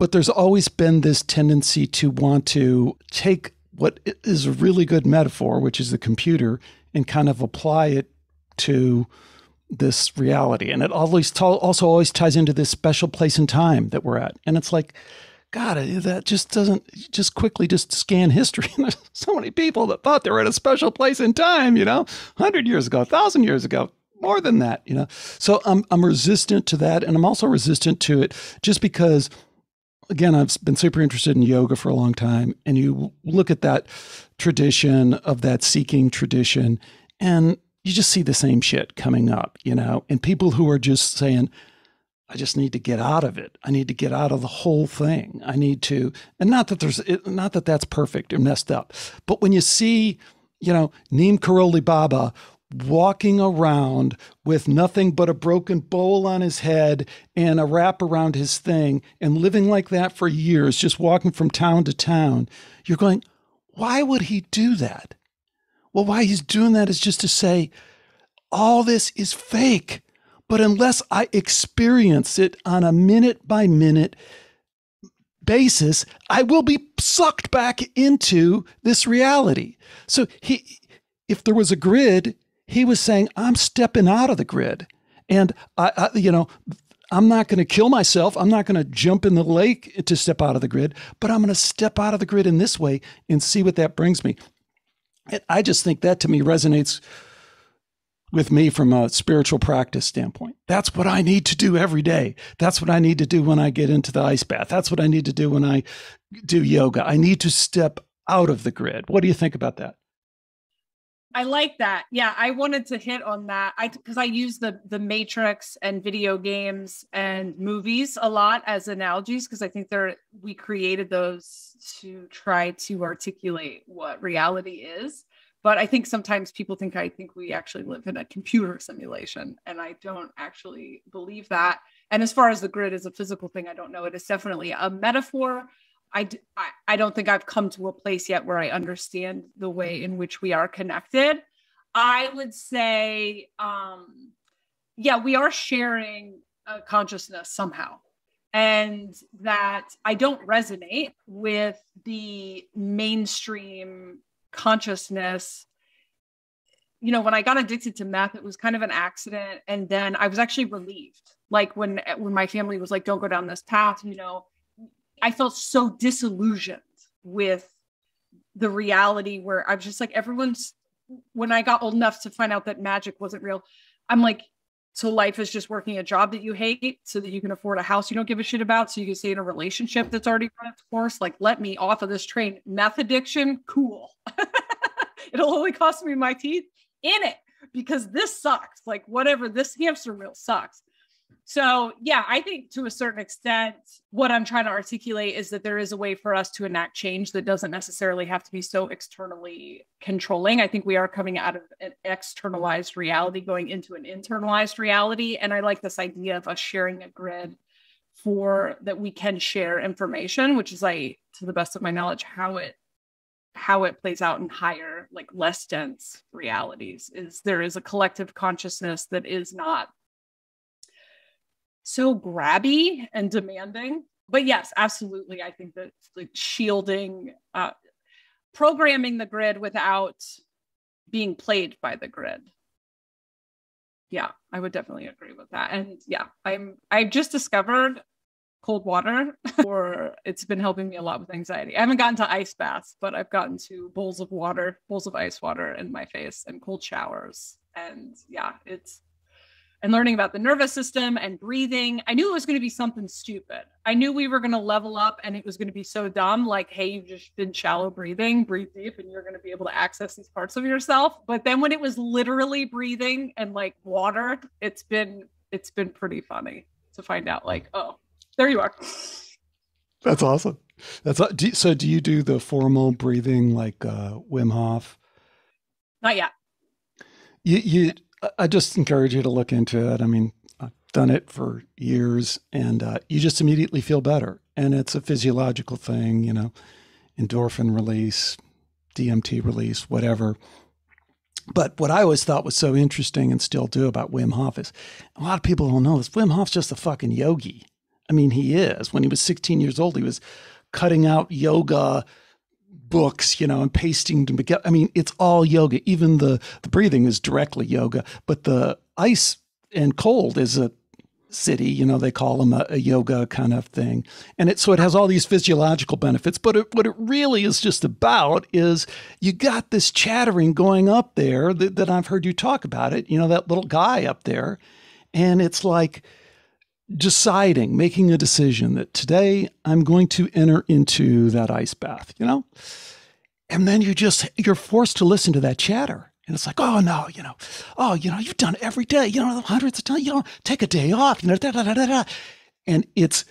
But there's always been this tendency to want to take what is a really good metaphor, which is the computer, and kind of apply it to this reality. And it always t- also always ties into this special place and time that we're at. And it's like, God, that just doesn't just quickly just scan history. *laughs* there's so many people that thought they were at a special place in time, you know, hundred years ago, thousand years ago, more than that, you know. So I'm I'm resistant to that, and I'm also resistant to it just because again, I've been super interested in yoga for a long time. And you look at that tradition of that seeking tradition, and you just see the same shit coming up, you know, and people who are just saying, I just need to get out of it. I need to get out of the whole thing. I need to, and not that there's, not that that's perfect or messed up, but when you see you know, Neem Karoli Baba walking around with nothing but a broken bowl on his head and a wrap around his thing and living like that for years, just walking from town to town, you're going, why would he do that? Well, why he's doing that is just to say, all this is fake. But unless I experience it on a minute by minute basis, I will be sucked back into this reality. So he, if there was a grid, he was saying, I'm stepping out of the grid. And I, I you know, I'm not going to kill myself. I'm not going to jump in the lake to step out of the grid, but I'm going to step out of the grid in this way and see what that brings me. And I just think that to me resonates with me from a spiritual practice standpoint. That's what I need to do every day. That's what I need to do when I get into the ice bath. That's what I need to do when I do yoga. I need to step out of the grid. What do you think about that? I like that. Yeah, I wanted to hit on that. I because I use the the Matrix and video games and movies a lot as analogies because I think they're we created those to try to articulate what reality is. But I think sometimes people think I think we actually live in a computer simulation, and I don't actually believe that. And as far as the grid is a physical thing, I don't know. It is definitely a metaphor I, I don't think I've come to a place yet where I understand the way in which we are connected. I would say, um, yeah, we are sharing a consciousness somehow. And that I don't resonate with the mainstream consciousness. You know, when I got addicted to meth, it was kind of an accident. And then I was actually relieved. Like when when my family was like, don't go down this path, you know, I felt so disillusioned with the reality where I was just like, everyone's, when I got old enough to find out that magic wasn't real, I'm like, so life is just working a job that you hate so that you can afford a house you don't give a shit about so you can stay in a relationship that's already run its course. Like, let me off of this train. Meth addiction, cool. *laughs* It'll only cost me my teeth in it because this sucks. Like, whatever, this hamster wheel sucks. So, yeah, I think to a certain extent, what I'm trying to articulate is that there is a way for us to enact change that doesn't necessarily have to be so externally controlling. I think we are coming out of an externalized reality, going into an internalized reality. And I like this idea of us sharing a grid for that we can share information, which is like, to the best of my knowledge, how it how it plays out in higher like less dense realities is there is a collective consciousness that is not so grabby and demanding. But yes, absolutely. I think that like shielding, uh, programming the grid without being played by the grid. Yeah, I would definitely agree with that. And yeah, I'm I just discovered cold water *laughs* or it's been helping me a lot with anxiety. I haven't gotten to ice baths, but I've gotten to bowls of water, bowls of ice water in my face and cold showers. And yeah, it's and learning about the nervous system and breathing. I knew it was going to be something stupid. I knew we were going to level up and it was going to be so dumb like, hey, you've just been shallow breathing, breathe deep, and you're going to be able to access these parts of yourself. But then when it was literally breathing and like water, it's been it's been pretty funny to find out like, oh, there you are. That's awesome. That's so. Do you do the formal breathing like uh, Wim Hof? Not yet. You you I just encourage you to look into it. I mean, I've done it for years and uh, you just immediately feel better. And it's a physiological thing, you know, endorphin release, DMT release, whatever. But what I always thought was so interesting and still do about Wim Hof is a lot of people don't know this. Wim Hof's just a fucking yogi. I mean, he is. When he was 16 years old, he was cutting out yoga books, you know, and pasting them together. I mean, it's all yoga. Even the the breathing is directly yoga, but the ice and cold is a city, you know, they call them a, a yoga kind of thing. And it so it has all these physiological benefits, but it, what it really is just about is you got this chattering going up there that, that I've heard you talk about it, you know, that little guy up there. And it's like deciding, making a decision that today I'm going to enter into that ice bath, you know? And then you just, you're forced to listen to that chatter. And it's like, oh no, you know, oh, you know, you've done every day, you know, hundreds of times, you know, take a day off, you know, da da da da da. And it's,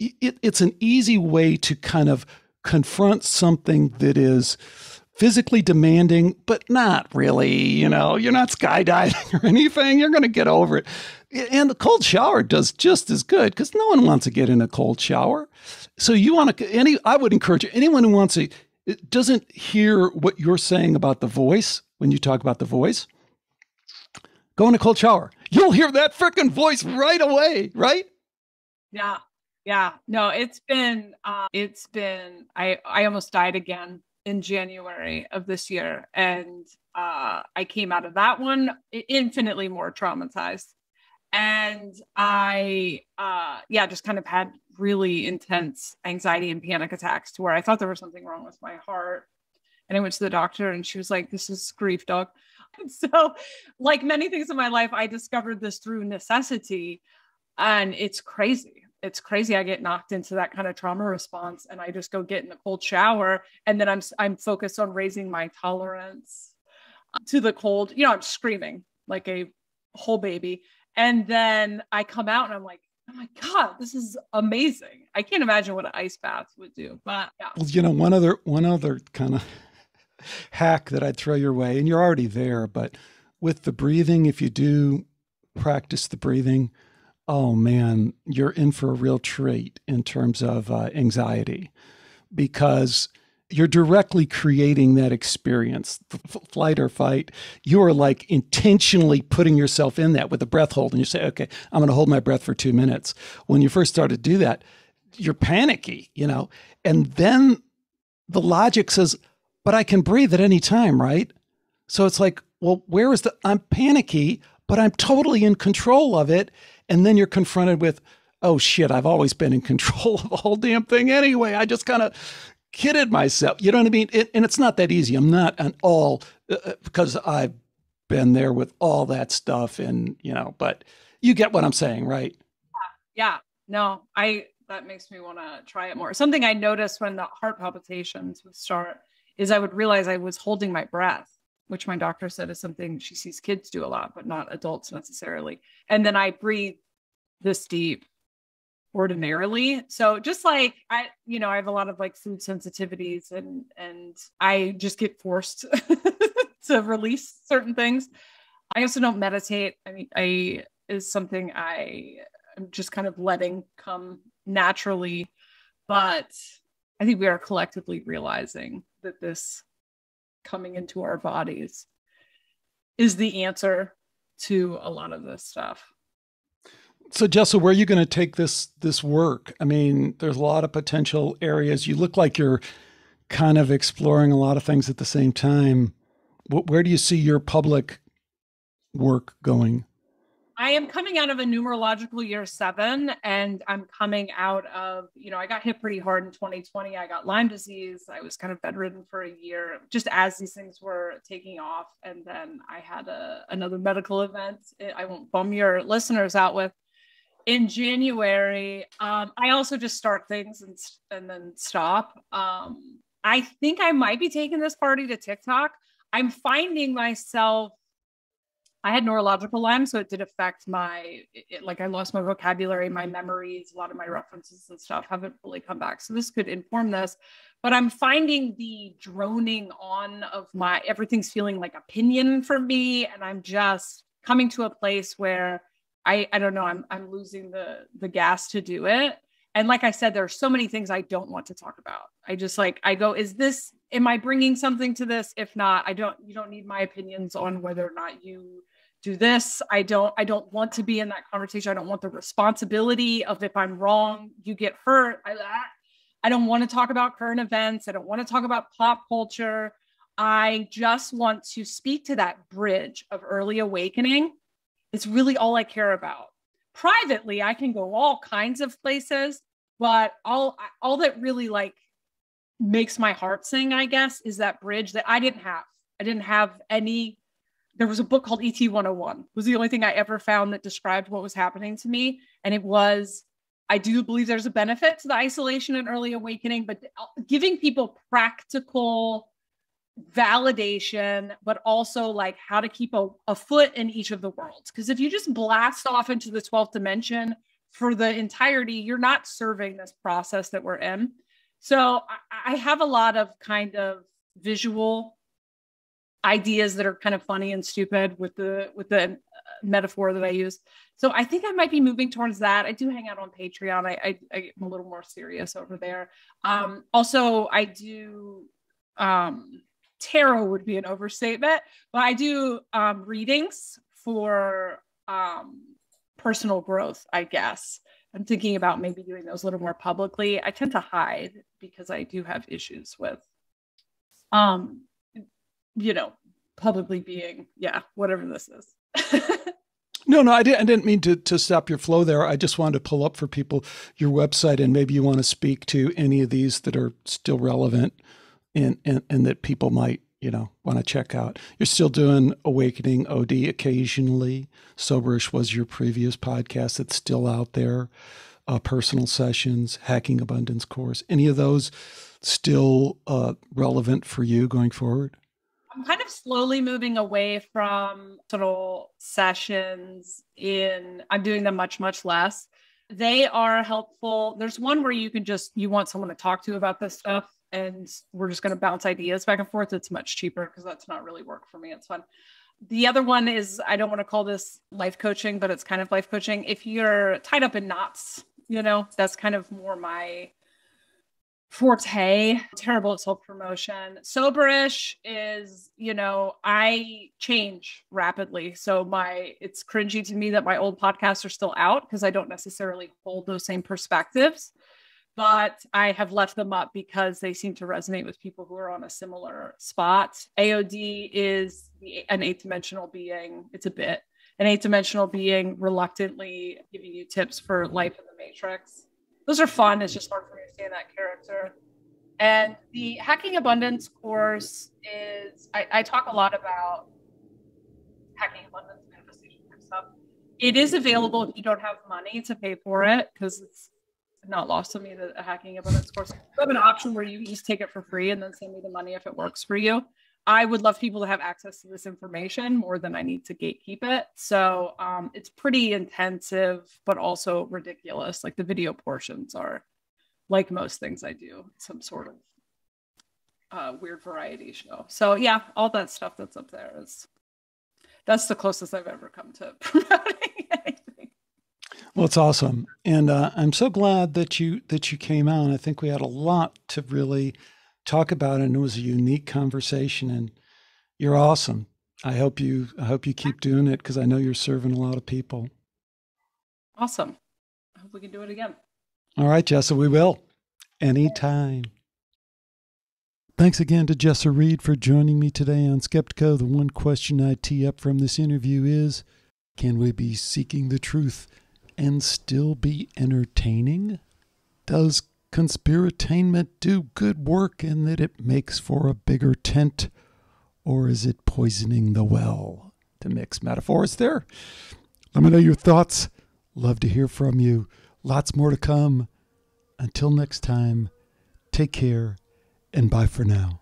it, it's an easy way to kind of confront something that is physically demanding, but not really. You know, you're not skydiving *laughs* or anything. You're going to get over it. And the cold shower does just as good because no one wants to get in a cold shower. So you want to any? I would encourage anyone who wants to doesn't hear what you're saying about the voice when you talk about the voice. Go in a cold shower. You'll hear that freaking voice right away, right? Yeah. Yeah. No, it's been uh, it's been I I almost died again in January of this year and uh I came out of that one infinitely more traumatized. And I uh yeah, just kind of had really intense anxiety and panic attacks to where I thought there was something wrong with my heart. And I went to the doctor and she was like, This is grief, dog. *laughs* so, like many things in my life, I discovered this through necessity. And it's crazy. It's crazy. I get knocked into that kind of trauma response and I just go get in a cold shower. And then I'm I'm focused on raising my tolerance um, to the cold. You know, I'm screaming like a whole baby. And then I come out and I'm like, oh my God, this is amazing. I can't imagine what an ice bath would do. But yeah. Well, you know, one other one other kind of *laughs* hack that I'd throw your way, and you're already there, but with the breathing, if you do practice the breathing, oh man, you're in for a real treat in terms of uh, anxiety because you're directly creating that experience F- flight or fight you are like intentionally putting yourself in that with a breath hold and you say okay i'm going to hold my breath for two minutes when you first start to do that you're panicky you know and then the logic says but I can breathe at any time, right? So it's like, well, where is the, I'm panicky, but I'm totally in control of it. And then you're confronted with, oh shit, I've always been in control *laughs* of the whole damn thing anyway. I just kind of kidded myself. You know what I mean? It, and it's not that easy. I'm not at all, uh, uh, because I've been there with all that stuff and, you know, but you get what I'm saying, right? Yeah. No, I, that makes me want to try it more. Something I noticed when the heart palpitations would start is I would realize I was holding my breath, which my doctor said is something she sees kids do a lot, but not adults necessarily. And then I breathe this deep ordinarily. So just like I, you know, I have a lot of like food sensitivities and and I just get forced *laughs* to release certain things. I also don't meditate. I mean, I is something I am just kind of letting come naturally. But I think we are collectively realizing that this coming into our bodies is the answer to a lot of this stuff. So Jessa, where are you going to take this this work? I mean, there's a lot of potential areas. You look like you're kind of exploring a lot of things at the same time. Where do you see your public work going? I am coming out of a numerological year seven, and I'm coming out of, you know, I got hit pretty hard in 2020. I got Lyme disease. I was kind of bedridden for a year just as these things were taking off. And then I had a, another medical event I won't bum your listeners out with in January. Um, I also just start things and, and then stop. Um, I think I might be taking this party to TikTok. I'm finding myself I had neurological Lyme, so it did affect my, it, like I lost my vocabulary, my memories, a lot of my references and stuff haven't fully come back. So this could inform this, but I'm finding the droning on of my, everything's feeling like opinion for me. And I'm just coming to a place where I, I don't know, I'm, I'm losing the, the gas to do it. And like I said, there are so many things I don't want to talk about. I just like, I go, is this, am I bringing something to this? If not, I don't, you don't need my opinions on whether or not you do this. I don't i don't want to be in that conversation. I don't want the responsibility of if i'm wrong you get hurt. I, I don't want to talk about current events. I don't want to talk about pop culture. I just want to speak to that bridge of early awakening. It's really all i care about. Privately i can go all kinds of places but all all that really like makes my heart sing i guess is that bridge that i didn't have. I didn't have any there was a book called ET 101. It was the only thing I ever found that described what was happening to me. And it was, I do believe there's a benefit to the isolation and early awakening, but giving people practical validation, but also like how to keep a, a foot in each of the worlds. Because if you just blast off into the 12th dimension for the entirety, you're not serving this process that we're in. So I, I have a lot of kind of visual ideas that are kind of funny and stupid with the with the uh, metaphor that I use. So I think I might be moving towards that. I do hang out on Patreon. I, I, I am a little more serious over there. Um, also, I do um, tarot would be an overstatement, but I do um, readings for um, personal growth. I guess I'm thinking about maybe doing those a little more publicly. I tend to hide because I do have issues with um you know, publicly being, yeah, whatever this is. no, no, I didn't, I didn't mean to, to stop your flow there. I just wanted to pull up for people your website and maybe you want to speak to any of these that are still relevant and, and, and that people might, you know, want to check out. You're still doing Awakening OD occasionally. Soberish was your previous podcast that's still out there. Uh, personal sessions, hacking abundance course, any of those still uh, relevant for you going forward? I'm kind of slowly moving away from sort of sessions in I'm doing them much much less. They are helpful. There's one where you can just you want someone to talk to about this stuff and we're just going to bounce ideas back and forth. It's much cheaper because that's not really work for me. It's fun. The other one is I don't want to call this life coaching, but it's kind of life coaching. If you're tied up in knots, you know, that's kind of more my forte terrible at self promotion. Soberish is you know i change rapidly. So my it's cringy to me that my old podcasts are still out because i don't necessarily hold those same perspectives but i have left them up because they seem to resonate with people who are on a similar spot. Aod is an eighth dimensional being it's a bit an eight dimensional being reluctantly giving you tips for life in the matrix those are fun. It's just hard for me to stay in that character. And the Hacking Abundance course is, I, I talk a lot about hacking abundance manifestation stuff. It is available if you don't have money to pay for it because it's not lost on me that hacking abundance course. You have an option where you just take it for free and then send me the money if it works for you. I would love people to have access to this information more than I need to gatekeep it. So um, it's pretty intensive, but also ridiculous. Like the video portions are, like most things I do, some sort of uh, weird variety show. So yeah, all that stuff that's up there is that's the closest I've ever come to *laughs* promoting anything. Well, it's awesome, and uh, I'm so glad that you that you came out. I think we had a lot to really talk about, it. and it was a unique conversation. And you're awesome. I hope you I hope you keep doing it because I know you're serving a lot of people. Awesome. I hope we can do it again. All right, Jessa, we will. Anytime. Thanks again to Jessa Reed for joining me today on Skeptiko. The one question I tee up from this interview is Can we be seeking the truth and still be entertaining? Does conspiratainment do good work in that it makes for a bigger tent, or is it poisoning the well? To mix metaphors there. Let me know your thoughts. Love to hear from you. Lots more to come. Until next time, take care and bye for now.